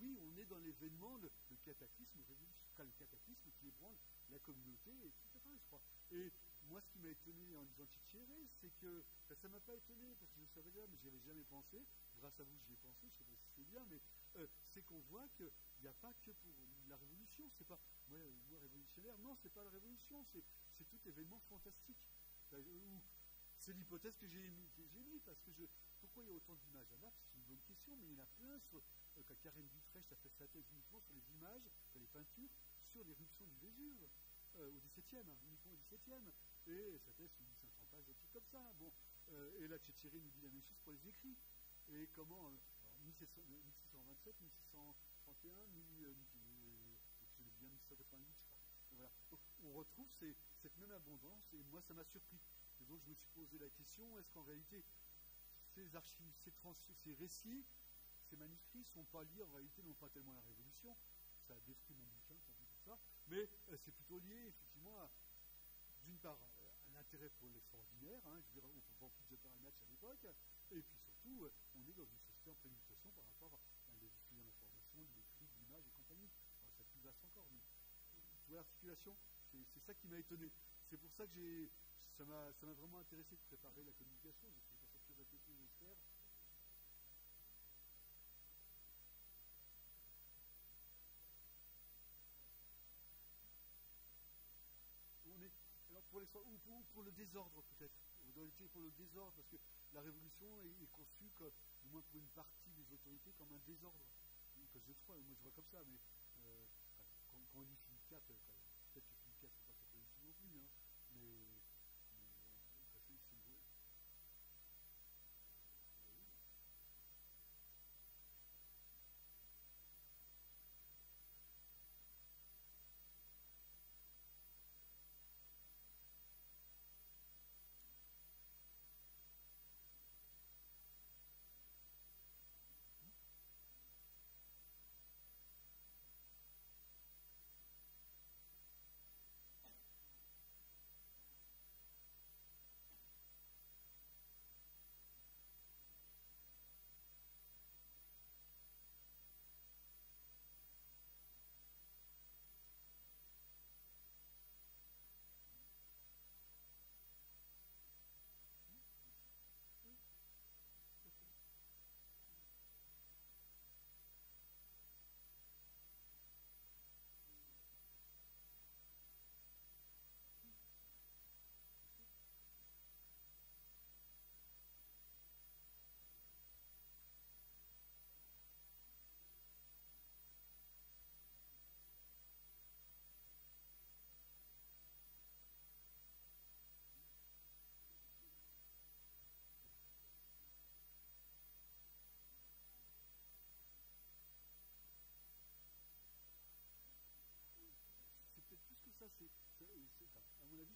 oui, on est dans l'événement, le, le, cataclysme, le cataclysme qui ébranle la communauté, etc. Je. Et moi, ce qui m'a étonné en lisant Titiere, c'est que ça ne m'a pas étonné parce que je savais déjà, mais j'y avais jamais pensé. Grâce à vous, j'y ai pensé. Je ne sais pas si c'est bien, mais euh, c'est qu'on voit qu'il n'y a pas que pour la révolution. C'est pas moi, moi révolutionnaire. Non, c'est pas la révolution. C'est tout événement fantastique. C'est l'hypothèse que j'ai émise, parce que je, pourquoi il y a autant d'images à Naples C'est une bonne question, mais il y en a plein sur. Euh, quand Karen Dutrecht a fait sa thèse uniquement sur les images, les peintures sur l'éruption du Vésuve. Euh, au XVIIe, hein, uniquement au XVIIe. Et sa thèse, une 1500 pages, des trucs comme ça. Bon, euh, et là, Tchétchéry nous dit la même chose pour les écrits. Et comment, euh, 1627, 1631, 1788, je crois. Voilà. on retrouve cette même abondance, et moi, ça m'a surpris. Et donc, je me suis posé la question est-ce qu'en réalité, ces archives, ces, récits, ces manuscrits ne sont pas liés en réalité non pas tellement à la Révolution, ça a détruit mon bouquin, tant pis pour ça, mais euh, c'est plutôt lié effectivement à, d'une part, euh, un intérêt pour l'extraordinaire, hein, je dirais, on peut voir plus de paramètres à l'époque, et puis surtout, euh, on est dans une société en pleine mutation par rapport à la diffusion d'informations, de l'écrit, de l'image et compagnie. Alors, c'est plus vaste encore, mais tu vois l'articulation, c'est ça qui m'a étonné. C'est pour ça que j'ai, ça m'a vraiment intéressé de préparer la communication. J'ai fait pas plus réfléchir, j'espère. ou pour, le désordre peut-être. pour le désordre, parce que la révolution est, conçue, comme, du moins pour une partie des autorités, comme un désordre. Que je crois, moi je vois comme ça, mais euh, quand, on lit Philippe IV, peut-être que Philippe IV n'est pas sa politique non plus, hein, mais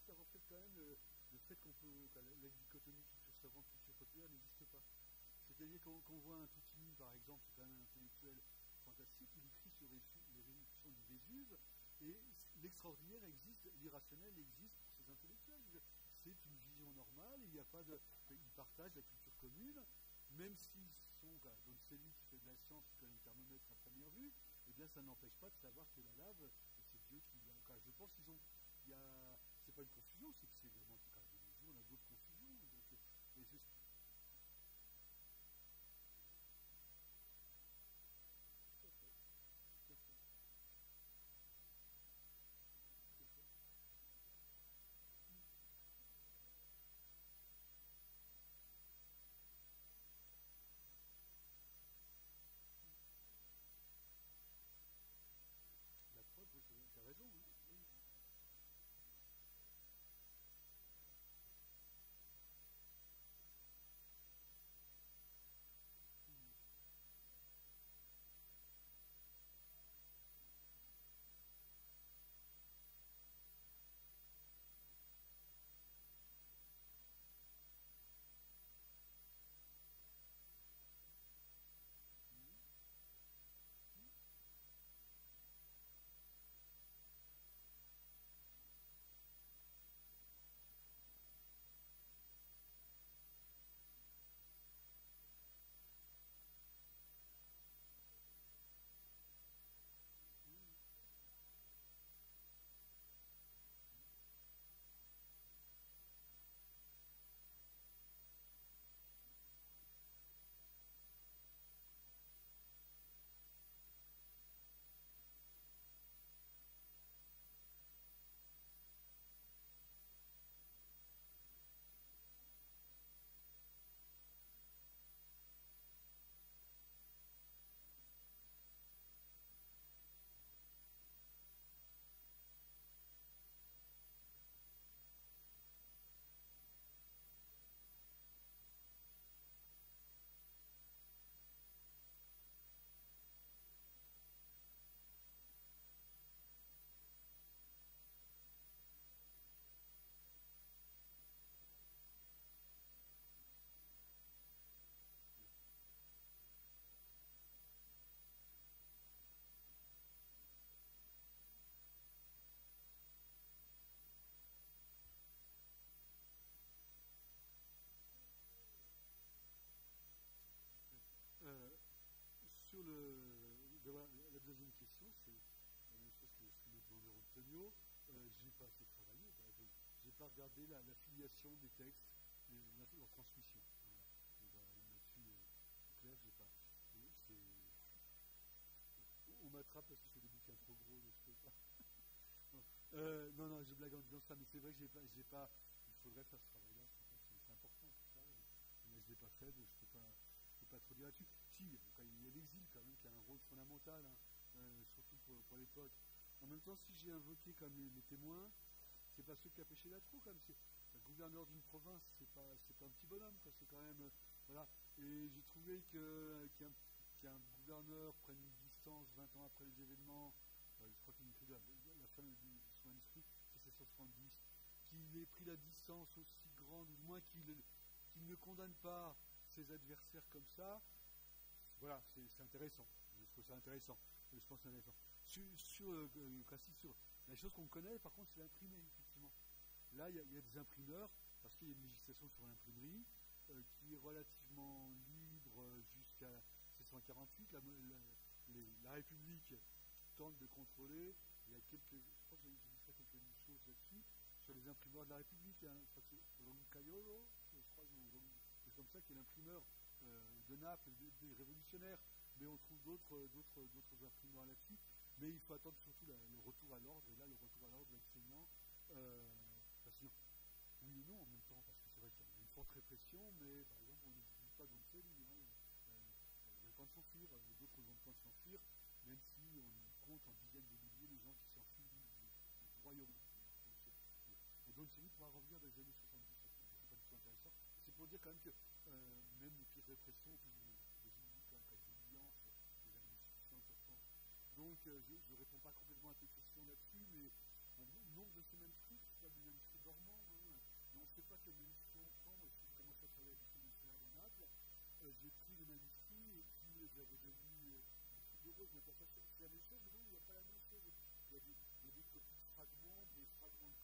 ça reflète quand même le, fait qu'on peut, la, la dichotomie culture savante, culture populaire n'existe pas. C'est-à-dire qu'on voit un Toutini, par exemple, c'est quand même un intellectuel fantastique, il écrit sur les, éruptions du Vésuve, et l'extraordinaire existe, l'irrationnel existe pour ces intellectuels. C'est une vision normale, il n'y a pas de. Ils partagent la culture commune, même s'ils sont. Doncelli qui fait de la science, qui connaît le thermomètre à première vue, eh bien ça n'empêche pas de savoir que la lave, c'est Dieu qui l'a. Je pense qu'ils ont. Il y a. Pas une confusion, c'est que c'est vraiment. Deuxième question, c'est la même chose que ce que nous demandons Antonio. Euh, j'ai pas assez travaillé, bah, je n'ai pas regardé la, filiation des textes, et leur transmission. Voilà. Là-dessus, c'est clair, j'ai pas. On m'attrape parce que c'est des bouquins trop gros, donc je peux pas. non. Euh, non, non, je blague en disant ça, mais c'est vrai que j'ai pas, j'ai pas. Il faudrait faire ce travail-là, c'est important ça. Mais je l'ai pas fait, donc je peux pas pas trop dire là-dessus. Si, il y a l'exil quand même qui a un rôle fondamental, hein, euh, surtout pour, l'époque. En même temps, si j'ai invoqué comme les, témoins, c'est pas ceux qui a pêché la trou, comme c'est le gouverneur d'une province, c'est pas, pas un petit bonhomme, C'est quand même, euh, voilà. Et j'ai trouvé que qu'un gouverneur prenne une distance 20 ans après les événements, euh, je crois qu'il écrit la, la fin de son manuscrit, c'est 770, qu'il ait pris la distance aussi grande, ou moins qu'il qu'il ne condamne pas ses adversaires comme ça, voilà, c'est intéressant. Trouve intéressant. Je pense intéressant. Sur, sur, euh, sur la chose qu'on connaît, par contre, c'est l'imprimer, effectivement. Là, il y, a des imprimeurs, parce qu'il y a une législation sur l'imprimerie euh, qui est relativement libre jusqu'à 1648. La, République tente de contrôler. Il y a quelques, je crois que j'ai quelques choses là-dessus, sur les imprimeurs de la République. Hein, je crois que c'est crois, comme ça qui est l'imprimeur euh, de Naples, des, révolutionnaires, mais on trouve d'autres, d'autres, d'autres imprimeurs là-dessus. Mais il faut attendre surtout le retour à l'ordre, et là, le retour à l'ordre de l'enseignant, euh, oui et non en même temps, parce que c'est vrai qu'il y a une forte répression, mais par exemple, on n'utilise pas de hein, euh, il a le temps de s'enfuir, euh, d'autres ont le temps de s'enfuir, même si on compte en dizaines de milliers les gens qui s'enfuient du, du, royaume. Et c'est pourra revenir dans les années 70, c'est pas du tout intéressant c'est pour dire quand même que euh, même les pires répressions, puis les individus quand même avec des violences, des individus importants. Donc euh, je ne réponds pas complètement à tes questions là-dessus, mais nombre de ces manuscrits, c'est pas des manuscrits dormants, hein, et on ne sait pas quel manuscrit on prend. Si je commence à travailler avec le de Naples, euh, j'ai pris les manuscrits et puis j'avais déjà vu euh, des rose, mais. C'est la même chose, non, il n'y a pas la même chose. Il y a des, a des copies de fragments, des fragments de